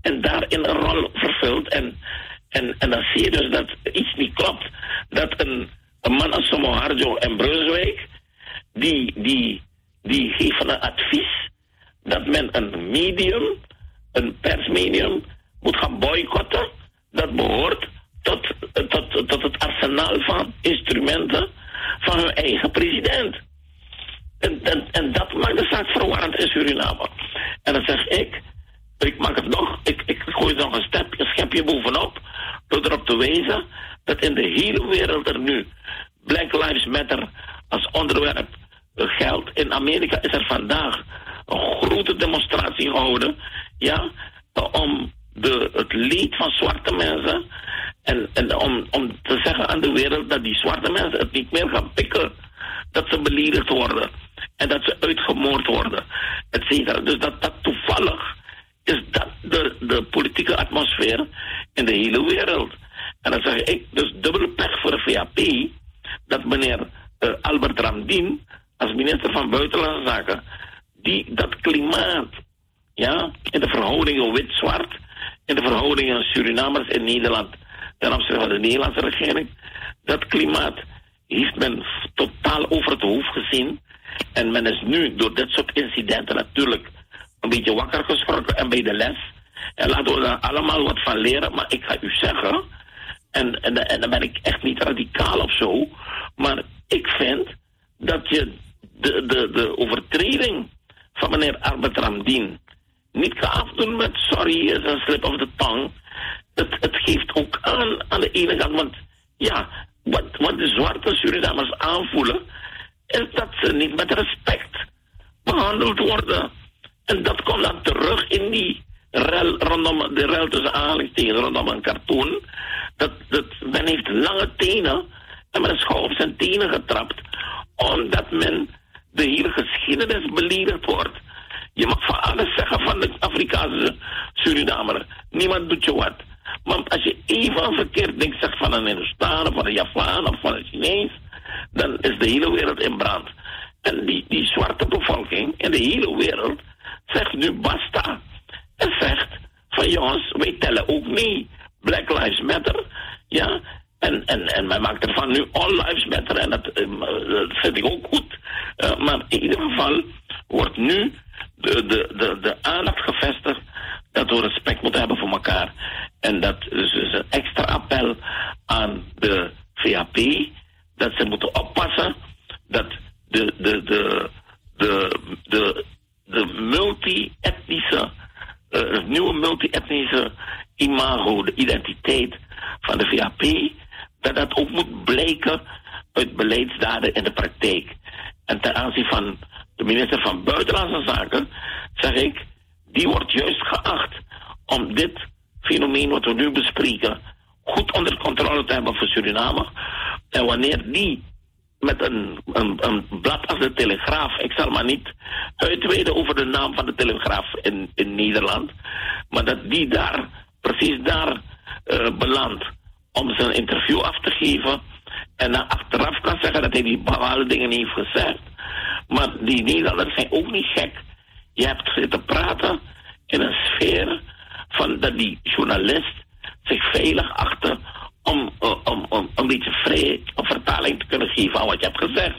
En daarin een rol vervult. En, en, en dan zie je dus dat iets niet klopt. Dat een, een man als Somo Harjo en Brunswijk, die, die, die geven een advies dat men een medium, een persmedium, moet gaan boycotten. Dat behoort tot, tot, tot het arsenaal van instrumenten van hun eigen president. En, en, dat maakt de zaak verwarrend in Suriname. En dan zeg ik, ik maak het nog, ik, ik gooi nog een schepje bovenop, door erop te wijzen dat in de hele wereld er nu Black Lives Matter als onderwerp geldt. In Amerika is er vandaag een grote demonstratie gehouden, ja, om de, het leed van zwarte mensen en, en om, om te zeggen aan de wereld dat die zwarte mensen het niet meer gaan pikken, dat ze beledigd worden en dat ze uitgemoord worden, et cetera. Dus dat dat toevallig is dat de, de politieke atmosfeer in de hele wereld. En dan zeg ik, dus dubbele pech voor de VAP, dat meneer uh, Albert Ramdien, als minister van Buitenlandse Zaken, die dat klimaat, ja, in de verhoudingen wit-zwart, in de verhoudingen Surinamers in Nederland ten opzichte van de Nederlandse regering. Dat klimaat heeft men totaal over het hoofd gezien. En men is nu door dit soort incidenten natuurlijk een beetje wakker geschrokken en bij de les. En laten we daar allemaal wat van leren. Maar ik ga u zeggen, en, en, en dan ben ik echt niet radicaal of zo, maar ik vind dat je de, de, de overtreding van meneer Arbet Ramdien niet kan afdoen met sorry, is een slip of the tongue. Het, het geeft ook aan aan de ene kant, want ja, wat, wat de zwarte Surinamers aanvoelen, is dat ze niet met respect behandeld worden. En dat komt dan terug in die rel, de rel tussen aanhalingstekens rondom een cartoon. Dat, dat, men heeft lange tenen en men is gewoon op zijn tenen getrapt, omdat men de hele geschiedenis beledigd wordt. Je mag van alles zeggen van de Afrikaanse Surinamer. Niemand doet je wat. Maar als je even een verkeerd ding zegt van een Hindustan of van een Javaan of van een Chinees, dan is de hele wereld in brand. En die, die zwarte bevolking in de hele wereld zegt nu basta. En zegt van jongens, wij tellen ook mee. Black Lives Matter. Ja, en, en, en men maakt ervan nu All Lives Matter. En dat, eh, vind ik ook goed. Uh, maar in ieder geval wordt nu de, de, de, de aandacht gevestigd dat we respect moeten hebben voor elkaar. En dat is dus een extra appel aan de VAP, dat ze moeten oppassen dat de, de, de, de, de, de multi-etnische, het nieuwe multi-etnische imago, de identiteit van de VAP, dat dat ook moet blijken uit beleidsdaden in de praktijk. En ten aanzien van de minister van Buitenlandse Zaken, zeg ik, die wordt juist geacht om dit fenomeen wat we nu bespreken goed onder controle te hebben voor Suriname. En wanneer die met een, een, blad als de Telegraaf, ik zal maar niet uitweiden over de naam van de Telegraaf in, in Nederland, maar dat die daar, precies daar uh, belandt om zijn interview af te geven en dan achteraf kan zeggen dat hij die bepaalde dingen niet heeft gezegd. Maar die Nederlanders zijn ook niet gek. Je hebt zitten praten in een sfeer van dat die journalist zich veilig achter om, om, om, een beetje vrij een vertaling kunnen geven aan wat je hebt gezegd.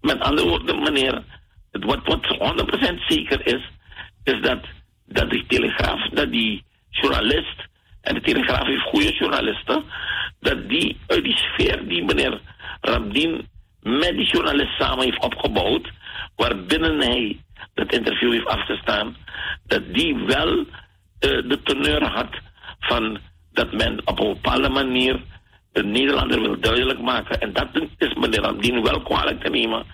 Met andere woorden, meneer, wat, wat 100% zeker is, is dat, dat die telegraaf, dat die journalist, en de telegraaf heeft goede journalisten, dat die uit die sfeer die meneer Rabdin met die journalist samen heeft opgebouwd, waarbinnen hij dat interview heeft afgestaan, dat die wel uh, de teneur had van dat men op een bepaalde manier de Nederlander wil duidelijk maken. En dat is meneer Andien wel kwalijk te nemen.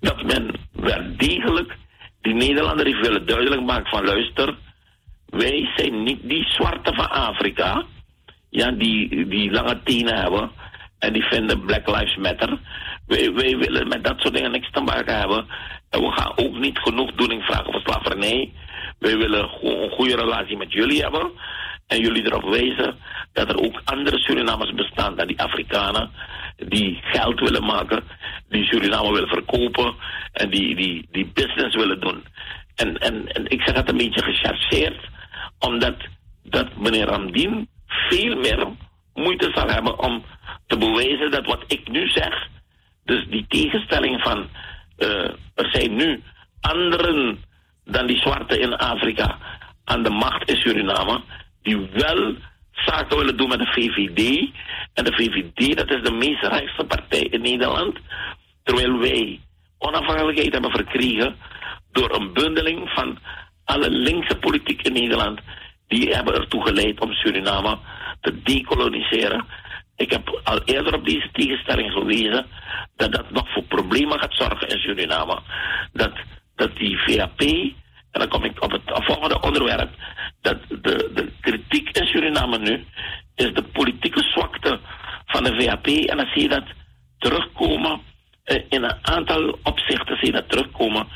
Dat men wel degelijk die Nederlander heeft willen duidelijk maken van luister, wij zijn niet die zwarte van Afrika, ja, die, die lange tenen hebben en die vinden Black Lives Matter. Wij, wij willen met dat soort dingen niks te maken hebben. En we gaan ook niet genoegdoening vragen voor slavernij. Wij willen een goede relatie met jullie hebben. En jullie erop wijzen dat er ook andere Surinamers bestaan dan die Afrikanen. Die geld willen maken, die Suriname willen verkopen en die, die, die business willen doen. En, en, en ik zeg het een beetje gechargeerd, omdat dat meneer Ramdien veel meer moeite zal hebben om te bewijzen dat wat ik nu zeg, dus die tegenstelling van uh, er zijn nu anderen dan die zwarte in Afrika aan de macht in Suriname, die wel zaken willen doen met de VVD. En de VVD, dat is de meest rechtse partij in Nederland. Terwijl wij onafhankelijkheid hebben verkregen door een bundeling van alle linkse politiek in Nederland. Die hebben ertoe geleid om Suriname te decoloniseren. Ik heb al eerder op deze tegenstelling gewezen dat dat nog voor problemen gaat zorgen in Suriname. Dat, dat die VAP, en dan kom ik op het volgende onderwerp, dat de, de kritiek in Suriname nu is de politieke zwakte van de VAP. En dan zie je dat terugkomen uh, in een aantal opzichten, zie je dat terugkomen.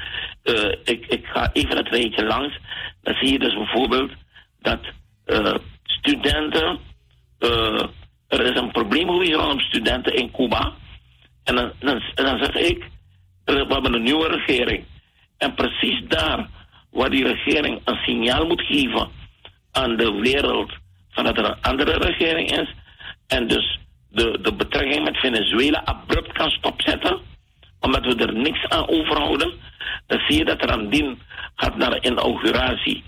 Uh, ik, ik ga even het rijtje langs. Dan zie je dus bijvoorbeeld dat uh, studenten er is een probleem geweest rondom studenten in Cuba. En dan, dan, dan zeg ik, we hebben een nieuwe regering. En precies daar waar die regering een signaal moet geven aan de wereld van dat er een andere regering is. En dus de, de betrekking met Venezuela abrupt kan stopzetten. Omdat we er niks aan overhouden. Dan zie je dat aan dien gaat naar de inauguratie.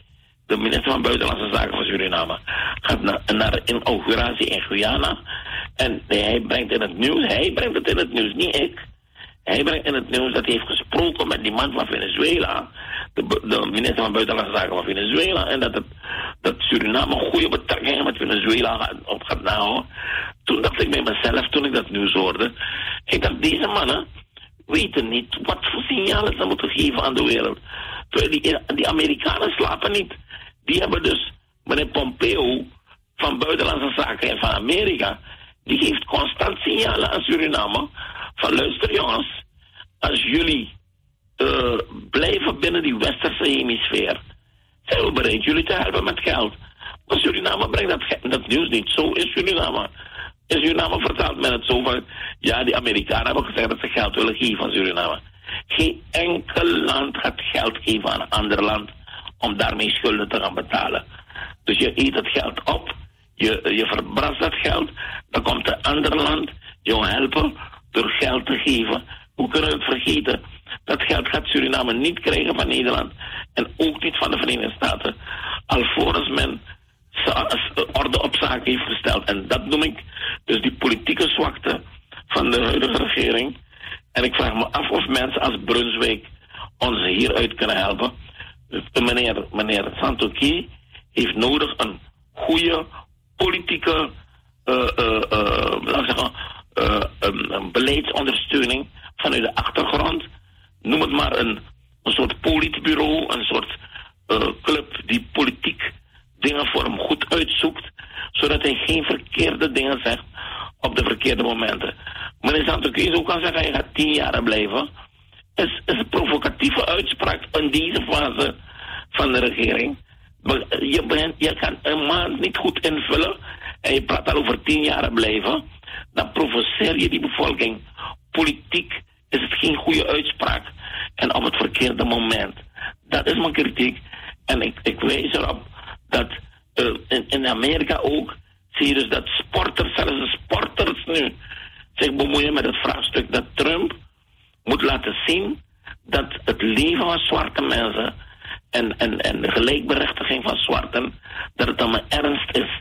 De minister van Buitenlandse Zaken van Suriname gaat naar, naar de inauguratie in Guyana. En hij brengt in het nieuws, hij brengt het in het nieuws, niet ik. Hij brengt in het nieuws dat hij heeft gesproken met die man van Venezuela. De, de minister van Buitenlandse Zaken van Venezuela. En dat, het, dat Suriname goede betrekkingen met Venezuela op gaat nahouden. Toen dacht ik bij mezelf, toen ik dat nieuws hoorde. Ik dacht, deze mannen weten niet wat voor signalen ze moeten geven aan de wereld. Die, die Amerikanen slapen niet. Die hebben dus meneer Pompeo van Buitenlandse Zaken en van Amerika. Die geeft constant signalen aan Suriname. Van luister jongens, als jullie uh, blijven binnen die westerse hemisfeer, zijn we bereid jullie te helpen met geld. Suriname brengt dat, dat nieuws niet. Zo is Suriname. In Suriname vertaalt men het zo van, ja, die Amerikanen hebben gezegd dat ze geld willen geven aan Suriname. Geen enkel land gaat geld geven aan een ander land om daarmee schulden te gaan betalen. Dus je eet het geld op, je, je verbrast dat geld, dan komt een ander land jou helpen door geld te geven. Hoe kunnen we het vergeten? Dat geld gaat Suriname niet krijgen van Nederland en ook niet van de Verenigde Staten. Alvorens men orde op zaken heeft gesteld. En dat noem ik dus die politieke zwakte van de huidige regering. En ik vraag me af of mensen als Brunswijk ons hieruit kunnen helpen. Meneer, meneer Santoki heeft nodig een goede politieke uh, uh, uh, zeggen, um, beleidsondersteuning vanuit de achtergrond. Noem het maar een, een soort politbureau, een soort club die politiek dingen voor hem goed uitzoekt, zodat hij geen verkeerde dingen zegt op de verkeerde momenten. Meneer Santoki ook kan zeggen, hij gaat tien jaar blijven. Is, is een provocatieve uitspraak in deze fase van de regering. Je, bent, je kan een maand niet goed invullen en je praat al over tien jaar blijven. Dan provoceer je die bevolking. Politiek is het geen goede uitspraak en op het verkeerde moment. Dat is mijn kritiek. En ik, ik wijs erop dat uh, in, Amerika ook zie je dus dat sporters, zelfs de sporters nu, zich bemoeien met het vraagstuk dat Trump moet laten zien dat het leven van zwarte mensen en, en, en de gelijkberechtiging van zwarten, dat het dan ernst is.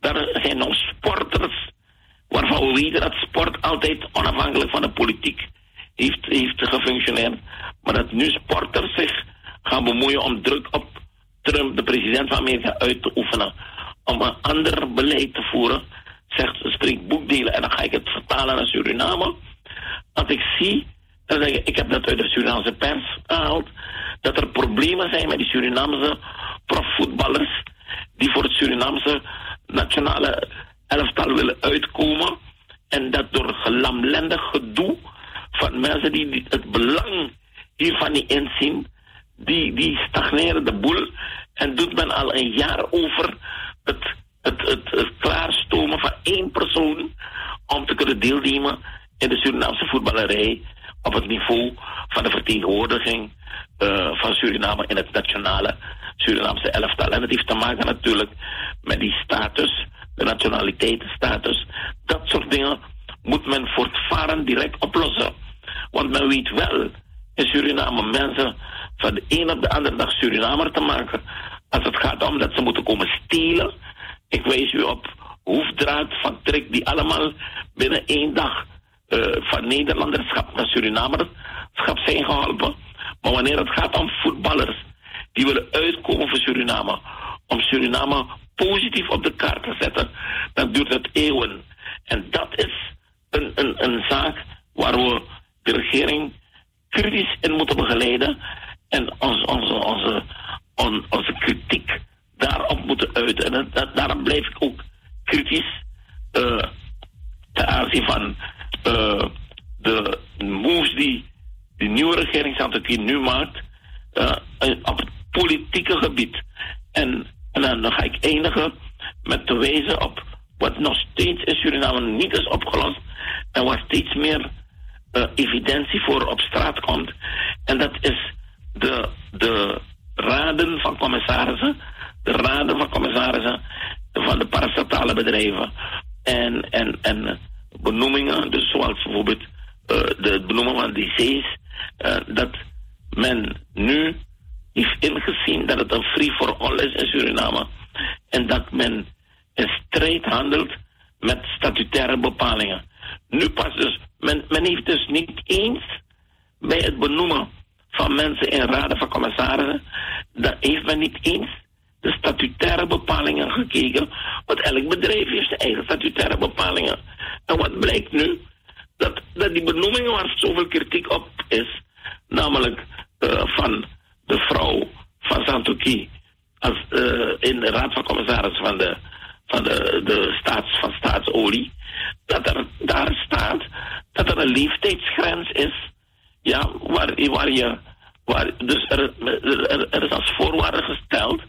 Dat zijn nog sporters waarvan we weten dat sport altijd onafhankelijk van de politiek heeft, heeft gefunctioneerd. Maar dat nu sporters zich gaan bemoeien om druk op Trump, de president van Amerika, uit te oefenen. Om een ander beleid te voeren, zegt, spreekt boekdelen en dan ga ik het vertalen naar Suriname. Als ik zie, dan ik, ik heb dat uit de Surinaamse pers gehaald, dat er problemen zijn met die Surinaamse profvoetballers die voor het Surinaamse nationale elftal willen uitkomen. En dat door gelamlendig gedoe van mensen die het belang hiervan niet inzien, die, die stagneren de boel en doet men al een jaar over het, het, het, klaarstomen van één persoon om te kunnen deelnemen in de Surinaamse voetballerij op het niveau van de vertegenwoordiging uh, van Suriname in het nationale Surinaamse elftal. En het heeft te maken natuurlijk met die status, de nationaliteitsstatus. Dat soort dingen moet men voortvarend direct oplossen. Want men weet wel in Suriname mensen van de een op de andere dag Surinamer te maken. Als het gaat om dat ze moeten komen stelen. Ik wijs u op hoefdraad van trek die allemaal binnen één dag uh, van Nederlanderschap naar Surinamerschap zijn geholpen. Maar wanneer het gaat om voetballers die willen uitkomen voor Suriname, om Suriname positief op de kaart te zetten, dan duurt het eeuwen. En dat is een, een, een zaak waar we de regering kritisch in moeten begeleiden en onze, onze, onze, on, onze kritiek daarop moeten uiten. En daarom blijf ik ook kritisch uh, ten aanzien van uh, de moves die de nieuwe regering Santaki nu maakt uh, op het politieke gebied. En, en dan ga ik eindigen met te wijzen op wat nog steeds in Suriname niet is opgelost en waar steeds meer uh, evidentie voor op straat komt. En dat is de, de raden van commissarissen de raden van commissarissen van de parastatale bedrijven en, en, en benoemingen, dus zoals bijvoorbeeld uh, de benoeming van DC's, uh, dat men nu heeft ingezien dat het een free for all is in Suriname en dat men in strijd handelt met statutaire bepalingen. Nu pas dus, men, heeft dus niet eens bij het benoemen van mensen in raden van commissarissen, dat heeft men niet eens de statutaire bepalingen gekeken. Want elk bedrijf heeft zijn eigen statutaire bepalingen. En wat blijkt nu? Dat, dat die benoemingen waar zoveel kritiek op is, namelijk uh, van de vrouw van Santoki, als, uh, in de raad van commissarissen van de, van de, de staats, van staatsolie, dat er daar staat dat er een leeftijdsgrens is, ja, waar, waar je, waar, dus er, is als voorwaarde gesteld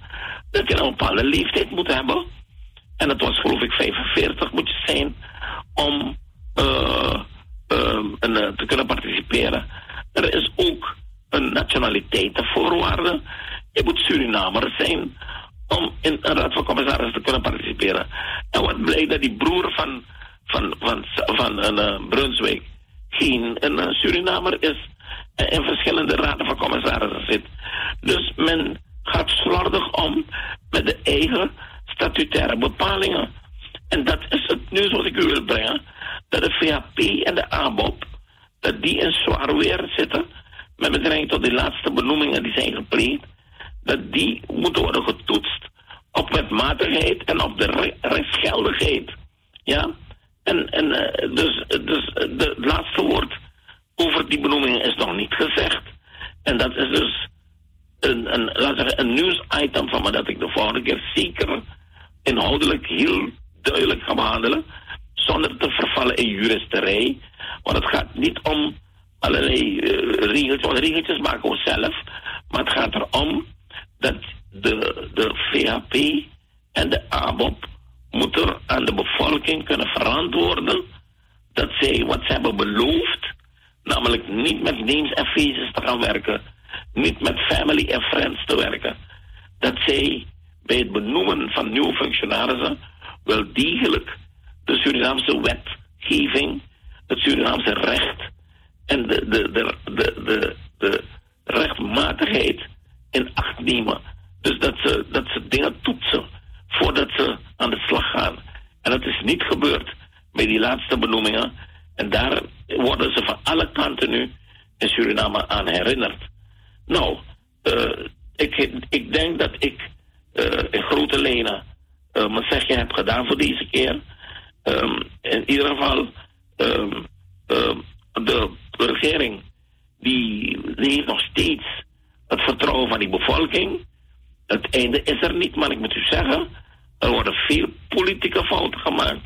dat je een bepaalde leeftijd moet hebben. En het was geloof ik 45 moet je zijn om uh, uh, te kunnen participeren. Er is ook een nationaliteitenvoorwaarde. Je moet Surinamer zijn om in een raad van commissarissen te kunnen participeren. En wat blijkt dat die broer van, van, van, van een uh, Brunswijk geen een Surinamer is en in verschillende raden van commissarissen zit. Dus men gaat slordig om met de eigen statutaire bepalingen. En dat is het nieuws wat ik u wil brengen. Dat de VHP en de ABOP, dat die in zwaar weer zitten met betrekking tot die laatste benoemingen die zijn gepleegd, dat die moeten worden getoetst op wetmatigheid en op de rechtsgeldigheid. Ja? En, en uh, dus, dus de, het laatste woord over die benoemingen is nog niet gezegd. En dat is dus een, een, laat een nieuwsitem van me dat ik de volgende keer zeker inhoudelijk heel duidelijk ga behandelen. Zonder te vervallen in juristerij. Want het gaat niet om allerlei uh, regeltjes. Regeltjes maken we zelf. Maar het gaat erom dat de, de VHP en de ABOP moeten aan de bevolking kunnen verantwoorden dat zij wat ze hebben beloofd, namelijk niet met names en faces te gaan werken, niet met family en friends te werken. Dat zij bij het benoemen van nieuwe functionarissen wel degelijk de Surinaamse wetgeving, het Surinaamse recht en de, de, de, de, de, de rechtmatigheid in acht nemen. Dus dat ze, dat ze dingen toetsen voordat ze aan de slag gaan. En dat is niet gebeurd bij die laatste benoemingen. En daar worden ze van alle kanten nu in Suriname aan herinnerd. Nou, uh, ik, ik denk dat ik uh, in grote lijnen uh, mijn zegje heb gedaan voor deze keer. Um, in ieder geval, um, um, de regering die, die heeft nog steeds het vertrouwen van die bevolking. Het einde is er niet, maar ik moet u zeggen, er worden veel politieke fouten gemaakt.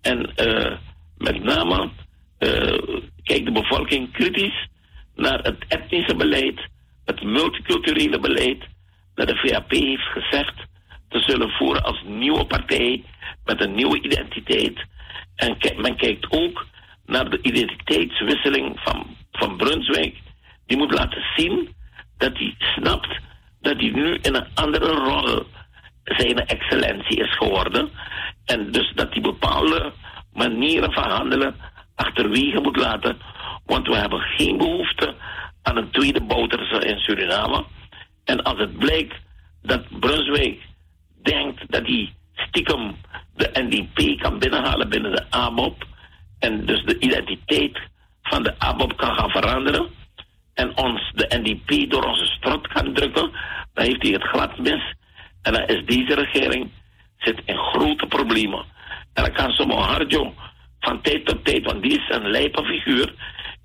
En uh, met name uh, kijkt de bevolking kritisch naar het etnische beleid het multiculturele beleid dat de VAP heeft gezegd te zullen voeren als nieuwe partij met een nieuwe identiteit. En men kijkt ook naar de identiteitswisseling van, van Brunswijk. Die moet laten zien dat hij snapt dat hij nu in een andere rol zijn excellentie is geworden. En dus dat hij bepaalde manieren van handelen achterwege moet laten. Want we hebben geen behoefte aan een tweede Bouterse in Suriname. En als het blijkt dat Brunswijk denkt dat hij stiekem de NDP kan binnenhalen binnen de ABOP en dus de identiteit van de ABOP kan gaan veranderen en ons de NDP door onze strot kan drukken, dan heeft hij het glad mis. En dan is deze regering zit in grote problemen. En dan kan zomaar Harjo van tijd tot tijd, want die is een lijpe figuur,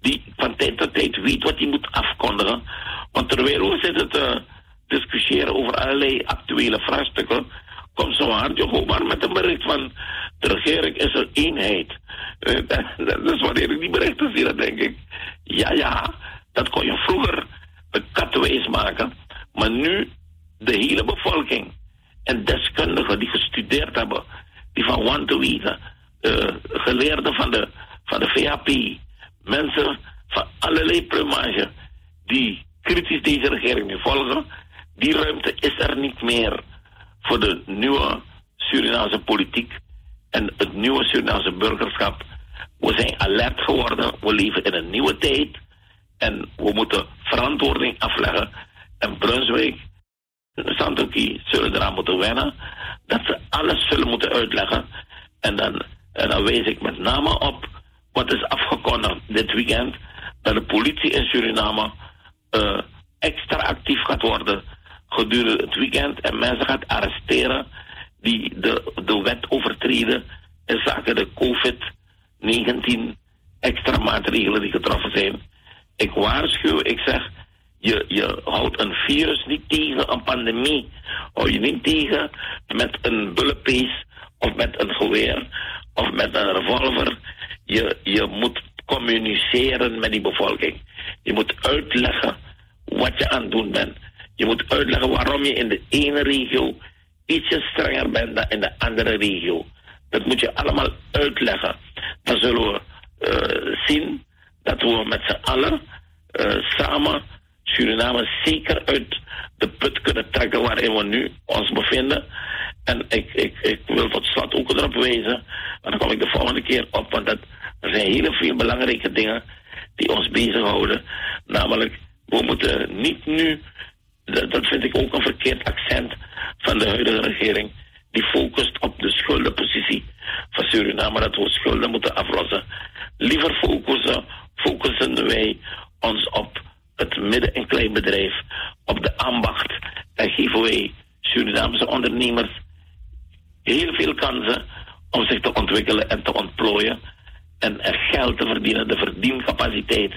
die van tijd tot tijd weet wat hij moet afkondigen. Want terwijl we zitten te discussiëren over allerlei actuele vraagstukken, komt zo hard gewoon maar met een bericht van de regering is een eenheid. dus wanneer ik die berichten zie, dan denk ik, ja ja, dat kon je vroeger een kattenwees maken. Maar nu de hele bevolking en deskundigen die gestudeerd hebben, die van want te weten, uh, geleerden van de, van de VAP, mensen van allerlei plumage die kritisch deze regering nu volgen, die ruimte is er niet meer. voor de nieuwe Surinaamse politiek en het nieuwe Surinaamse burgerschap. We zijn alert geworden. We leven in een nieuwe tijd. En we moeten verantwoording afleggen. En Brunswijk, Santoki zullen eraan moeten wennen. Dat ze alles zullen moeten uitleggen. En dan, en ik met name op wat is afgekondigd dit weekend. Dat de politie in Suriname uh, extra actief gaat worden gedurende het weekend. En mensen gaat arresteren die de, de wet overtreden in zaken de COVID-19 extra maatregelen die getroffen zijn. Ik waarschuw, ik zeg, je, je houdt een virus niet tegen, een pandemie. Hou je niet tegen met een bulletpiece of met een geweer of met een revolver. Je, je moet communiceren met die bevolking. Je moet uitleggen wat je aan het doen bent. Je moet uitleggen waarom je in de ene regio ietsje strenger bent dan in de andere regio. Dat moet je allemaal uitleggen. Dan zullen we uh, zien dat we met z'n allen uh, samen Suriname zeker uit de put kunnen trekken waarin we nu ons bevinden. En ik, ik, ik wil tot slot ook erop wijzen, maar dan kom ik de volgende keer op, want dat, er zijn hele veel belangrijke dingen die ons bezighouden. Namelijk, we moeten niet nu, dat, dat vind ik ook een verkeerd de huidige regering, die focust op de schuldenpositie van Suriname, dat we schulden moeten aflossen. Liever focussen, focussen wij ons op het midden- en kleinbedrijf, op de ambacht en geven wij Surinaamse ondernemers heel veel kansen om zich te ontwikkelen en te ontplooien en er geld te verdienen, de verdiencapaciteit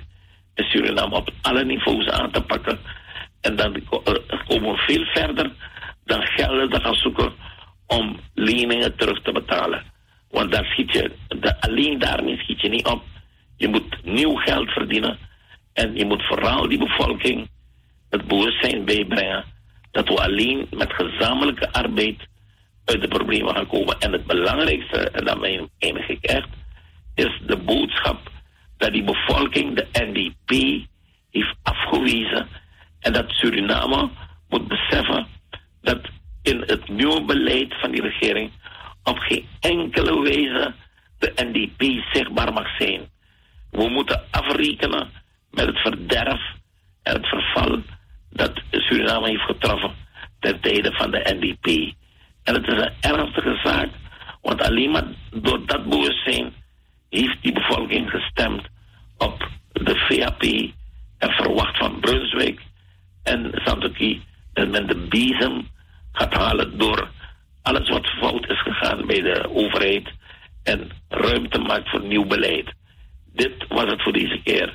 in Suriname op alle niveaus aan te pakken. En dan komen we veel verder dan gelden te gaan zoeken om leningen terug te betalen. Want daar schiet je, de, alleen daarmee schiet je niet op. Je moet nieuw geld verdienen. En je moet vooral die bevolking het bewustzijn bijbrengen dat we alleen met gezamenlijke arbeid uit de problemen gaan komen. En het belangrijkste, en dat ben ik echt, is de boodschap dat die bevolking de NDP heeft afgewezen. En dat Suriname moet beseffen dat in het nieuwe beleid van die regering op geen enkele wijze de NDP zichtbaar mag zijn. We moeten afrekenen met het verderf en het verval dat Suriname heeft getroffen ten tijde van de NDP. En het is een ernstige zaak, want alleen maar door dat bewustzijn heeft die bevolking gestemd op de VAP en verwacht van Brunswijk en Santoki dat men de bezem gaat halen door alles wat fout is gegaan bij de overheid en ruimte maakt voor nieuw beleid. Dit was het voor deze keer.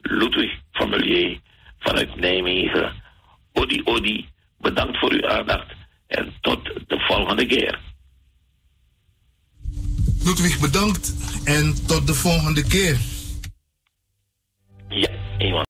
Ludwig van Milieu vanuit Nijmegen. Odi Odi, bedankt voor uw aandacht en tot de volgende keer. Ludwig, bedankt en tot de volgende keer. Ja, iemand.